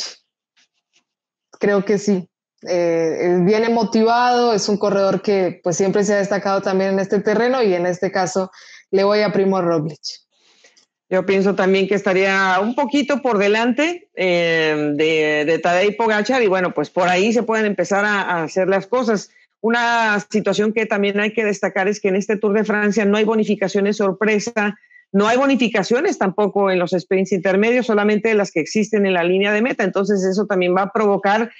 Creo que sí. Eh, viene motivado, es un corredor que pues siempre se ha destacado también en este terreno y en este caso le voy a Primo Roglic. Yo pienso también que estaría un poquito por delante eh, de, de Tadej Pogachar y bueno, pues por ahí se pueden empezar a, hacer las cosas. Una situación que también hay que destacar es que en este Tour de Francia no hay bonificaciones sorpresa, no hay bonificaciones tampoco en los sprints intermedios, solamente las que existen en la línea de meta. Entonces eso también va a provocar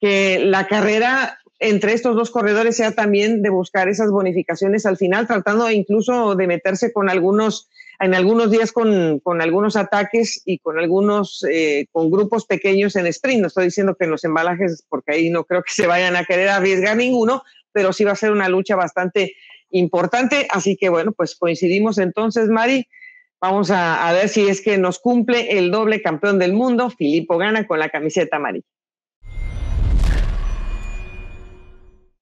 que la carrera entre estos dos corredores sea también de buscar esas bonificaciones al final, tratando incluso de meterse con algunos, en algunos días con, algunos ataques y con algunos, eh, con grupos pequeños en sprint. No estoy diciendo que en los embalajes, porque ahí no creo que se vayan a querer arriesgar ninguno, pero sí va a ser una lucha bastante importante. Así que bueno, pues coincidimos entonces, Mari. Vamos a, a ver si es que nos cumple el doble campeón del mundo, Filippo Gana, con la camiseta amarilla.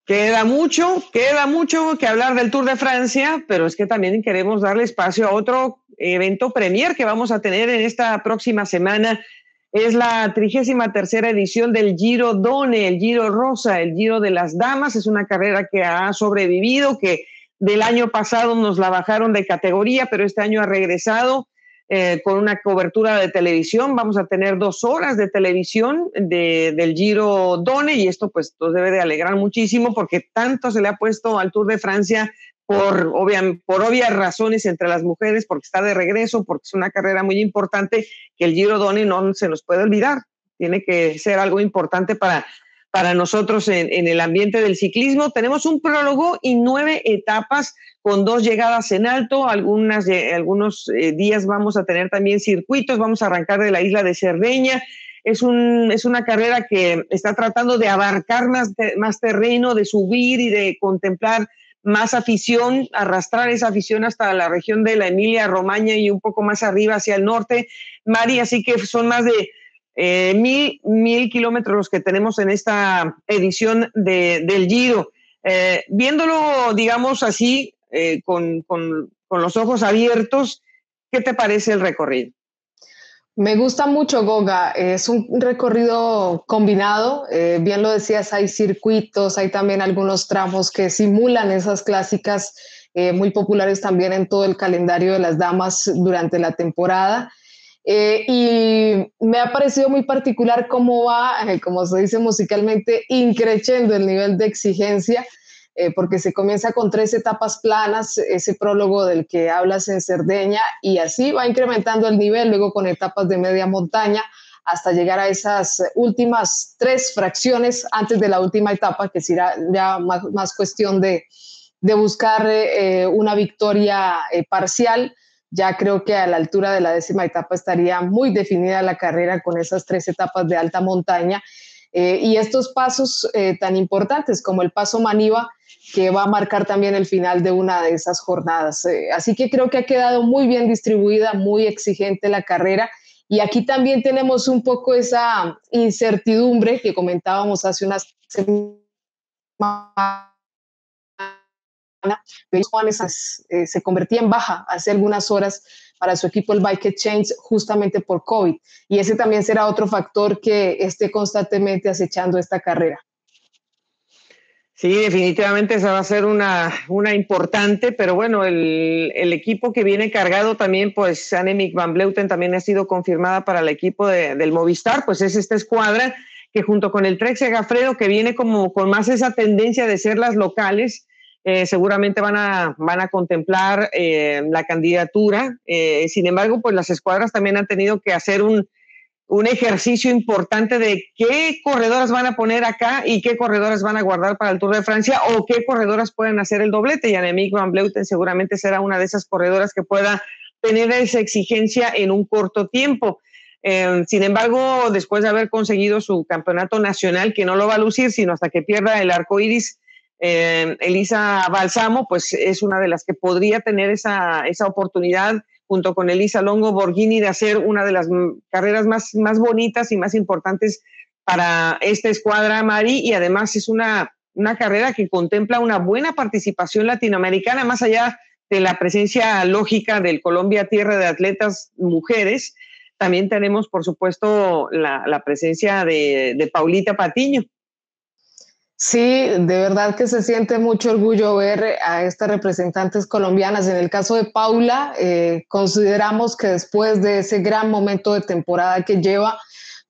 Queda mucho, queda mucho que hablar del Tour de Francia, pero es que también queremos darle espacio a otro evento premier que vamos a tener en esta próxima semana. Es la trigésima tercera edición del Giro Done, el Giro Rosa, el Giro de las Damas. Es una carrera que ha sobrevivido, que del año pasado nos la bajaron de categoría, pero este año ha regresado eh, con una cobertura de televisión. Vamos a tener dos horas de televisión del Giro Done y esto pues nos debe de alegrar muchísimo porque tanto se le ha puesto al Tour de Francia por, por obvias razones entre las mujeres, porque está de regreso, porque es una carrera muy importante que el Giro Done no se nos puede olvidar. Tiene que ser algo importante para, para nosotros en, el ambiente del ciclismo. Tenemos un prólogo y nueve etapas con dos llegadas en alto, algunas, algunos eh, días vamos a tener también circuitos, vamos a arrancar de la isla de Cerdeña. Es, un, es una carrera que está tratando de abarcar más, más terreno, de subir y de contemplar más afición, arrastrar esa afición hasta la región de la Emilia Romagna y un poco más arriba hacia el norte. Mari, así que son más de eh, mil, mil kilómetros que tenemos en esta edición de, del Giro. Eh, viéndolo, digamos así, eh, con, los ojos abiertos, ¿Qué te parece el recorrido? Me gusta mucho Goga, es un recorrido combinado, bien lo decías, hay circuitos, hay también algunos tramos que simulan esas clásicas muy populares también en todo el calendario de las damas durante la temporada. Eh, y me ha parecido muy particular cómo va, como se dice musicalmente, increciendo el nivel de exigencia eh, porque se comienza con tres etapas planas, ese prólogo del que hablas en Cerdeña, y así va incrementando el nivel, luego con etapas de media montaña, hasta llegar a esas últimas tres fracciones antes de la última etapa, que será ya más, cuestión de, buscar eh, una victoria eh, parcial. Ya creo que a la altura de la décima etapa estaría muy definida la carrera con esas tres etapas de alta montaña. y estos pasos tan importantes como el paso Maniva, que va a marcar también el final de una de esas jornadas. Eh, así que creo que ha quedado muy bien distribuida, muy exigente la carrera. Y aquí también tenemos un poco esa incertidumbre que comentábamos hace unas semanas. Eh, se convertía en baja hace algunas horas para su equipo el Bike Exchange justamente por COVID. Y ese también será otro factor que esté constantemente acechando esta carrera. Sí, definitivamente esa va a ser una, una importante, pero bueno, el, el, equipo que viene cargado también, pues Annemiek van Bleuten también ha sido confirmada para el equipo de, del Movistar, pues es esta escuadra que junto con el Trek Segafredo, que viene como con más esa tendencia de ser las locales, eh, seguramente van a, van a contemplar eh, la candidatura. Eh, sin embargo, pues las escuadras también han tenido que hacer un, un ejercicio importante de qué corredoras van a poner acá y qué corredoras van a guardar para el Tour de Francia o qué corredoras pueden hacer el doblete. Y Annemiek van Bleuten seguramente será una de esas corredoras que pueda tener esa exigencia en un corto tiempo. Eh, sin embargo, después de haber conseguido su campeonato nacional, que no lo va a lucir sino hasta que pierda el arco iris, eh, Elisa Balsamo, pues es una de las que podría tener esa, esa oportunidad junto con Elisa Longo Borghini, de hacer una de las carreras más, más bonitas y más importantes para esta escuadra, Mari, y además es una, una carrera que contempla una buena participación latinoamericana, más allá de la presencia lógica del Colombia Tierra de Atletas Mujeres, también tenemos, por supuesto, la, la presencia de, de Paulita Patiño. Sí, de verdad que se siente mucho orgullo ver a estas representantes colombianas. En el caso de Paula, eh, consideramos que después de ese gran momento de temporada que lleva,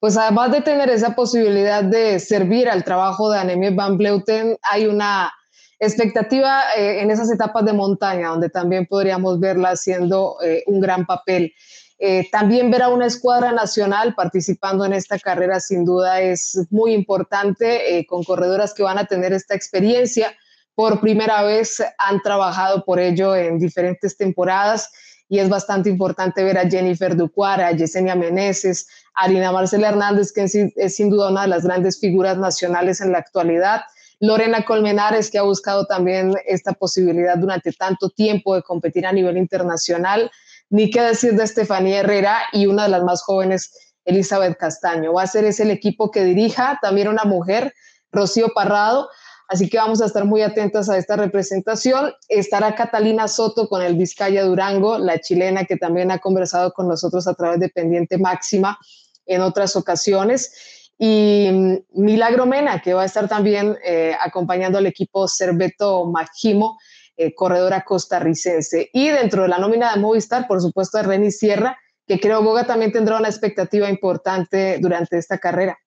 pues además de tener esa posibilidad de servir al trabajo de Anemie Van Bleuten, hay una expectativa eh, en esas etapas de montaña, donde también podríamos verla haciendo eh, un gran papel. Eh, también ver a una escuadra nacional participando en esta carrera sin duda es muy importante, eh, con corredoras que van a tener esta experiencia. Por primera vez han trabajado por ello en diferentes temporadas y es bastante importante ver a Jennifer Ducuara, a Yesenia Meneses, a Arina Marcela Hernández, que es sin duda una de las grandes figuras nacionales en la actualidad. Lorena Colmenares, que ha buscado también esta posibilidad durante tanto tiempo de competir a nivel internacional ni qué decir de Estefanía Herrera y una de las más jóvenes, Elizabeth Castaño. Va a ser ese el equipo que dirija, también una mujer, Rocío Parrado. Así que vamos a estar muy atentas a esta representación. Estará Catalina Soto con el Vizcaya Durango, la chilena que también ha conversado con nosotros a través de Pendiente Máxima en otras ocasiones. Y mm, Milagro Mena, que va a estar también eh, acompañando al equipo Cerveto Majimo eh, corredora costarricense. Y dentro de la nómina de Movistar, por supuesto, a Reni Sierra, que creo Boga también tendrá una expectativa importante durante esta carrera.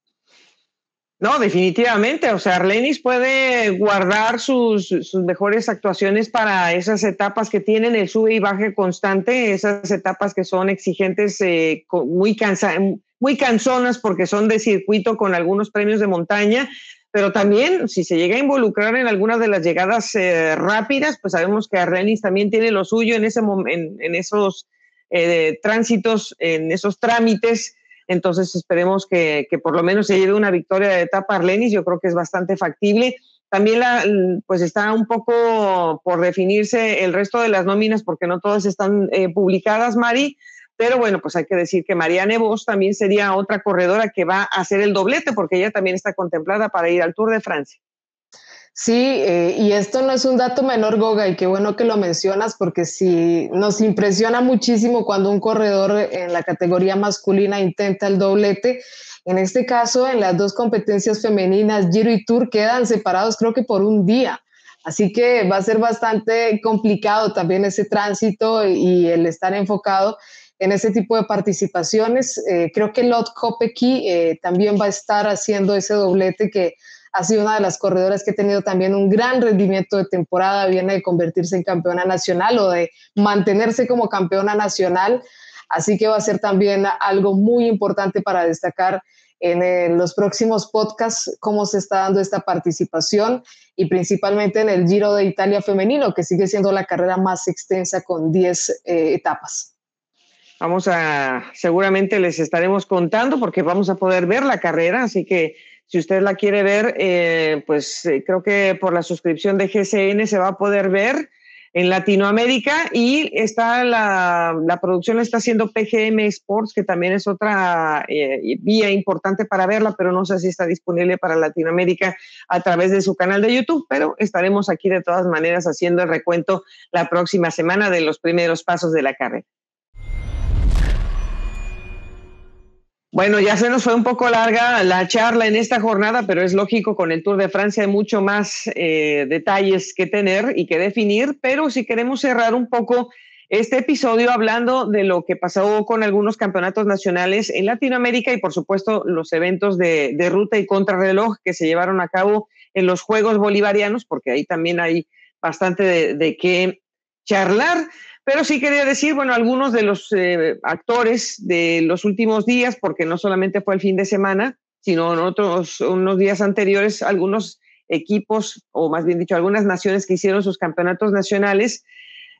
No, definitivamente. O sea, Arlenis puede guardar sus, sus, mejores actuaciones para esas etapas que tienen el sube y baje constante, esas etapas que son exigentes, eh, muy, cansa muy cansonas porque son de circuito con algunos premios de montaña, pero también si se llega a involucrar en algunas de las llegadas eh, rápidas, pues sabemos que Arrenis también tiene lo suyo en, ese en, en esos eh, tránsitos, en esos trámites. Entonces esperemos que, que, por lo menos se lleve una victoria de etapa Arlenis, yo creo que es bastante factible. También la, pues está un poco por definirse el resto de las nóminas porque no todas están eh, publicadas, Mari, pero bueno, pues hay que decir que Marianne Vos también sería otra corredora que va a hacer el doblete porque ella también está contemplada para ir al Tour de Francia. Sí, eh, y esto no es un dato menor, Goga, y qué bueno que lo mencionas, porque sí nos impresiona muchísimo cuando un corredor en la categoría masculina intenta el doblete. En este caso, en las dos competencias femeninas, Giro y Tour, quedan separados creo que por un día. Así que va a ser bastante complicado también ese tránsito y el estar enfocado en ese tipo de participaciones. Eh, creo que Lot Kopecky eh, también va a estar haciendo ese doblete que ha sido una de las corredoras que ha tenido también un gran rendimiento de temporada, viene de convertirse en campeona nacional o de mantenerse como campeona nacional. Así que va a ser también algo muy importante para destacar en los próximos podcasts cómo se está dando esta participación y principalmente en el Giro de Italia femenino, que sigue siendo la carrera más extensa con 10 eh, etapas. Vamos a, seguramente les estaremos contando porque vamos a poder ver la carrera, así que si usted la quiere ver, eh, pues eh, creo que por la suscripción de GCN se va a poder ver en Latinoamérica y está la, producción está haciendo PGM Sports, que también es otra eh, vía importante para verla, pero no sé si está disponible para Latinoamérica a través de su canal de YouTube, pero estaremos aquí de todas maneras haciendo el recuento la próxima semana de los primeros pasos de la carrera. Bueno, ya se nos fue un poco larga la charla en esta jornada, pero es lógico, con el Tour de Francia hay mucho más eh, detalles que tener y que definir, pero si queremos cerrar un poco este episodio hablando de lo que pasó con algunos campeonatos nacionales en Latinoamérica y por supuesto los eventos de, ruta y contrarreloj que se llevaron a cabo en los Juegos Bolivarianos, porque ahí también hay bastante de, de qué charlar. Pero sí quería decir, bueno, algunos de los eh, actores de los últimos días, porque no solamente fue el fin de semana, sino en otros unos días anteriores, algunos equipos, o más bien dicho, algunas naciones que hicieron sus campeonatos nacionales,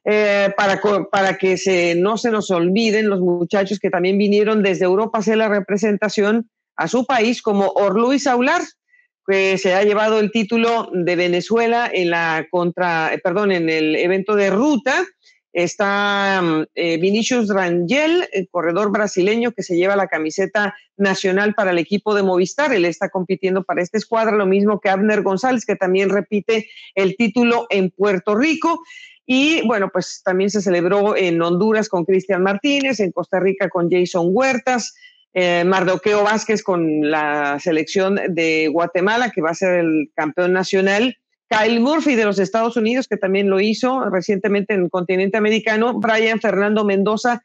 eh, para, para que se, no se nos olviden los muchachos que también vinieron desde Europa a hacer la representación a su país, como Orluis Aular, que se ha llevado el título de Venezuela en la contra, perdón, en el evento de ruta Está mm, eh, Vinicius Rangel, el corredor brasileño que se lleva la camiseta nacional para el equipo de Movistar. Él está compitiendo para esta escuadra, lo mismo que Abner González, que también repite el título en Puerto Rico. Y bueno, pues también se celebró en Honduras con Cristian Martínez, en Costa Rica con Jason Huertas, eh, Mardoqueo Vázquez con la selección de Guatemala, que va a ser el campeón nacional. Kyle Murphy de los Estados Unidos, que también lo hizo recientemente en el continente americano, Brian Fernando Mendoza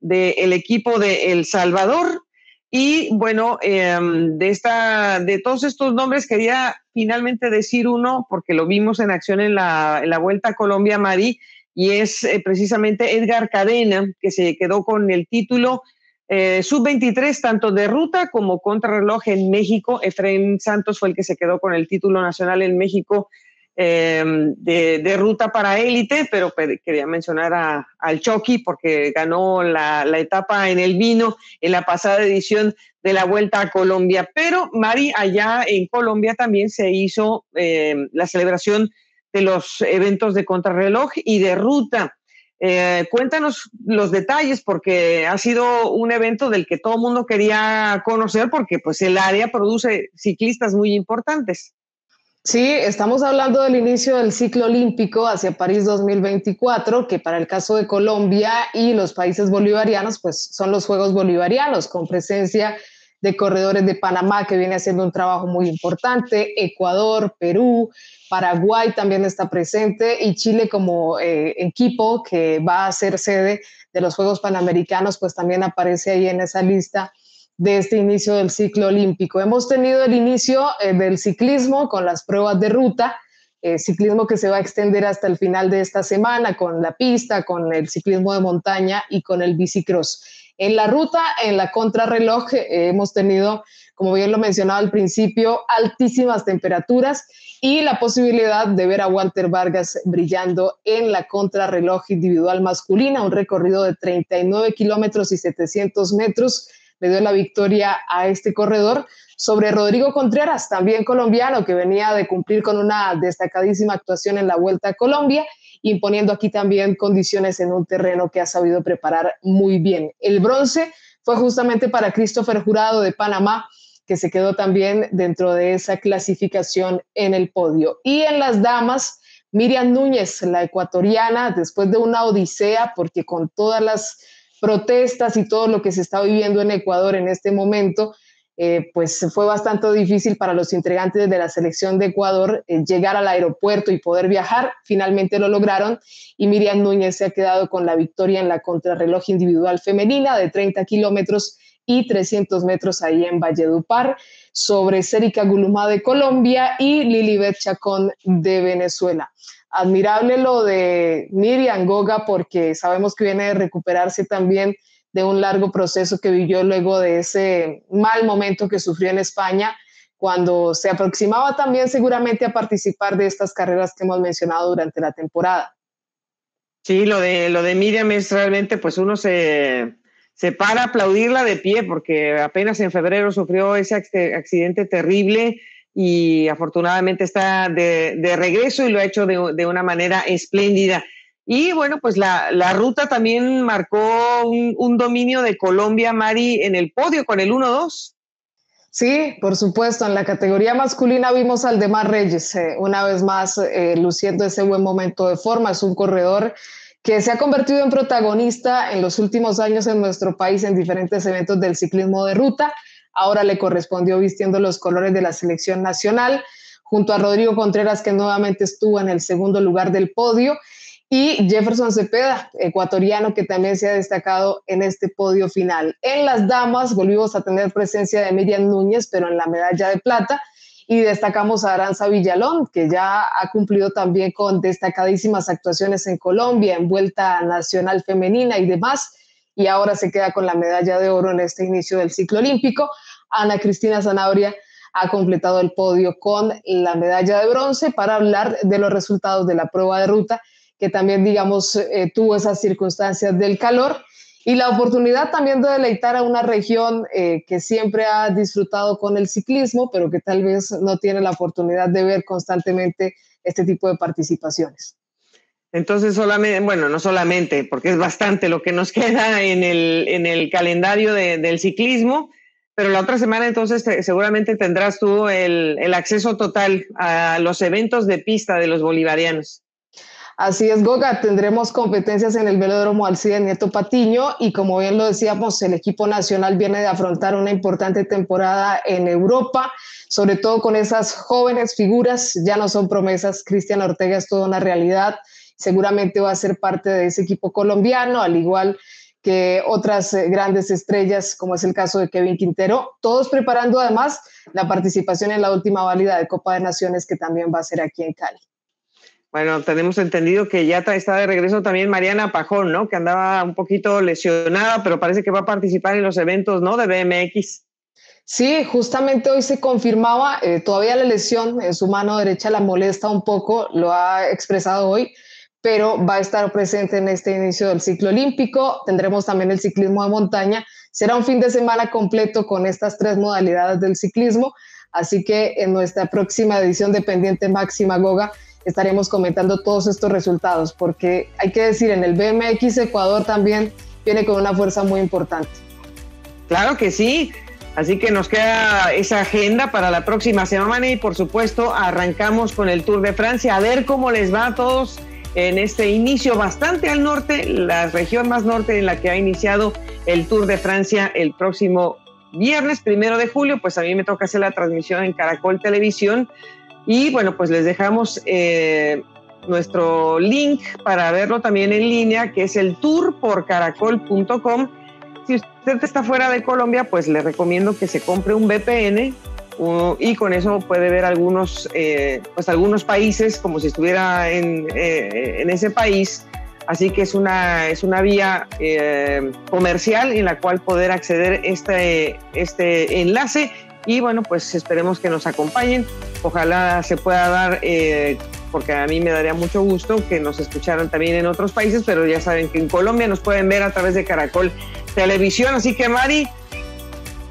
del equipo de El Salvador. Y bueno, em, de, esta, de todos estos nombres quería finalmente decir uno, porque lo vimos en acción en la, Vuelta a Colombia, Mari, y es eh, precisamente Edgar Cadena, que se quedó con el título eh, sub-23, tanto de ruta como contrarreloj en México. Efraín Santos fue el que se quedó con el título nacional en México em, de, ruta para élite, pero quería mencionar al Chucky porque ganó la, etapa en el vino en la pasada edición de la Vuelta a Colombia. Pero, Mari, allá en Colombia también se hizo em, la celebración de los eventos de contrarreloj y de ruta. Eh, cuéntanos los detalles porque ha sido un evento del que todo el mundo quería conocer porque pues el área produce ciclistas muy importantes. Sí, estamos hablando del inicio del ciclo olímpico hacia París 2024, que para el caso de Colombia y los países bolivarianos, pues son los Juegos Bolivarianos, con presencia de corredores de Panamá, que viene haciendo un trabajo muy importante, Ecuador, Perú, Paraguay también está presente y Chile como eh, equipo que va a ser sede de los Juegos Panamericanos, pues también aparece ahí en esa lista de este inicio del ciclo olímpico. Hemos tenido el inicio eh, del ciclismo con las pruebas de ruta, eh, ciclismo que se va a extender hasta el final de esta semana con la pista, con el ciclismo de montaña y con el bicicross. En la ruta, en la contrarreloj, eh, hemos tenido, como bien lo mencionaba al principio, altísimas temperaturas y la posibilidad de ver a Walter Vargas brillando en la contrarreloj individual masculina, un recorrido de 39 kilómetros y 700 metros. Le dio la victoria a este corredor sobre Rodrigo Contreras, también colombiano, que venía de cumplir con una destacadísima actuación en la Vuelta a Colombia imponiendo aquí también condiciones en un terreno que ha sabido preparar muy bien. El bronce fue justamente para Christopher Jurado de Panamá, que se quedó también dentro de esa clasificación en el podio. Y en las damas, Miriam Núñez, la ecuatoriana, después de una odisea, porque con todas las protestas y todo lo que se está viviendo en Ecuador en este momento, eh, pues fue bastante difícil para los integrantes de la selección de Ecuador eh, llegar al aeropuerto y poder viajar. Finalmente lo lograron y Miriam Núñez se ha quedado con la victoria en la contrarreloj individual femenina de 30 kilómetros y 300 metros ahí en Valledupar sobre Cérica Gulumá de Colombia y Lilibet Chacón de Venezuela. Admirable lo de Miriam Goga porque sabemos que viene de recuperarse también de un largo proceso que vivió luego de ese mal momento que sufrió en España, cuando se aproximaba también seguramente a participar de estas carreras que hemos mencionado durante la temporada. Sí, lo de, lo de Miriam es realmente, pues uno se, se para aplaudirla de pie, porque apenas en febrero sufrió ese accidente terrible y afortunadamente está de, de regreso y lo ha hecho de, de una manera espléndida. Y bueno, pues la, la ruta también marcó un, dominio de Colombia, Mari, en el podio con el 1-2. Sí, por supuesto. En la categoría masculina vimos al Demar Reyes, eh, una vez más eh, luciendo ese buen momento de forma. Es un corredor que se ha convertido en protagonista en los últimos años en nuestro país en diferentes eventos del ciclismo de ruta. Ahora le correspondió vistiendo los colores de la selección nacional, junto a Rodrigo Contreras, que nuevamente estuvo en el segundo lugar del podio y Jefferson Cepeda, ecuatoriano que también se ha destacado en este podio final. En las damas volvimos a tener presencia de Miriam Núñez, pero en la medalla de plata, y destacamos a Aranza Villalón, que ya ha cumplido también con destacadísimas actuaciones en Colombia, en vuelta nacional femenina y demás, y ahora se queda con la medalla de oro en este inicio del ciclo olímpico. Ana Cristina Zanabria ha completado el podio con la medalla de bronce para hablar de los resultados de la prueba de ruta que también, digamos, eh, tuvo esas circunstancias del calor y la oportunidad también de deleitar a una región eh, que siempre ha disfrutado con el ciclismo, pero que tal vez no tiene la oportunidad de ver constantemente este tipo de participaciones. Entonces, solamente, bueno, no solamente, porque es bastante lo que nos queda en el, en el calendario del ciclismo, pero la otra semana entonces seguramente tendrás tú el, el acceso total a los eventos de pista de los bolivarianos. Así es, Goga, tendremos competencias en el velódromo Alcide Nieto Patiño y como bien lo decíamos, el equipo nacional viene de afrontar una importante temporada en Europa, sobre todo con esas jóvenes figuras, ya no son promesas, Cristian Ortega es toda una realidad, seguramente va a ser parte de ese equipo colombiano, al igual que otras eh, grandes estrellas, como es el caso de Kevin Quintero, todos preparando además la participación en la última válida de Copa de Naciones que también va a ser aquí en Cali. Bueno, tenemos entendido que ya está de regreso también Mariana Pajón, ¿no? Que andaba un poquito lesionada, pero parece que va a participar en los eventos, ¿no? De BMX. Sí, justamente hoy se confirmaba, eh, todavía la lesión en su mano derecha la molesta un poco, lo ha expresado hoy, pero va a estar presente en este inicio del ciclo olímpico. Tendremos también el ciclismo de montaña. Será un fin de semana completo con estas tres modalidades del ciclismo. Así que en nuestra próxima edición de Pendiente Máxima Goga estaremos comentando todos estos resultados, porque hay que decir, en el BMX Ecuador también viene con una fuerza muy importante. Claro que sí, así que nos queda esa agenda para la próxima semana y por supuesto arrancamos con el Tour de Francia, a ver cómo les va a todos en este inicio bastante al norte, la región más norte en la que ha iniciado el Tour de Francia el próximo viernes primero de julio, pues a mí me toca hacer la transmisión en Caracol Televisión y bueno, pues les dejamos eh, nuestro link para verlo también en línea, que es el tour por caracol.com. Si usted está fuera de Colombia, pues le recomiendo que se compre un VPN y con eso puede ver algunos, eh, pues algunos países como si estuviera en, eh, en, ese país. Así que es una, es una vía comercial en la cual poder acceder este, este enlace y bueno, pues esperemos que nos acompañen. Ojalá se pueda dar, eh, porque a mí me daría mucho gusto que nos escucharan también en otros países, pero ya saben que en Colombia nos pueden ver a través de Caracol Televisión. Así que Mari,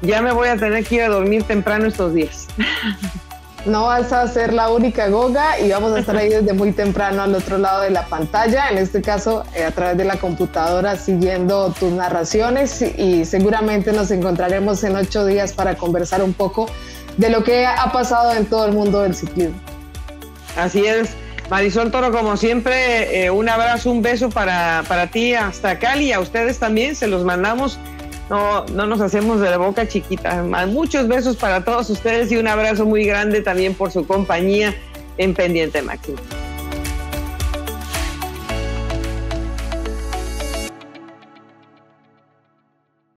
ya me voy a tener que ir a dormir temprano estos días. no vas a ser la única Goga y vamos a estar ahí desde muy temprano al otro lado de la pantalla, en este caso eh, a través de la computadora siguiendo tus narraciones y seguramente nos encontraremos en ocho días para conversar un poco de lo que ha pasado en todo el mundo del ciclismo. Así es. Marisol Toro, como siempre, eh, un abrazo, un beso para, para ti hasta Cali y a ustedes también, se los mandamos no, no nos hacemos de la boca chiquita. Muchos besos para todos ustedes y un abrazo muy grande también por su compañía en Pendiente Máximo.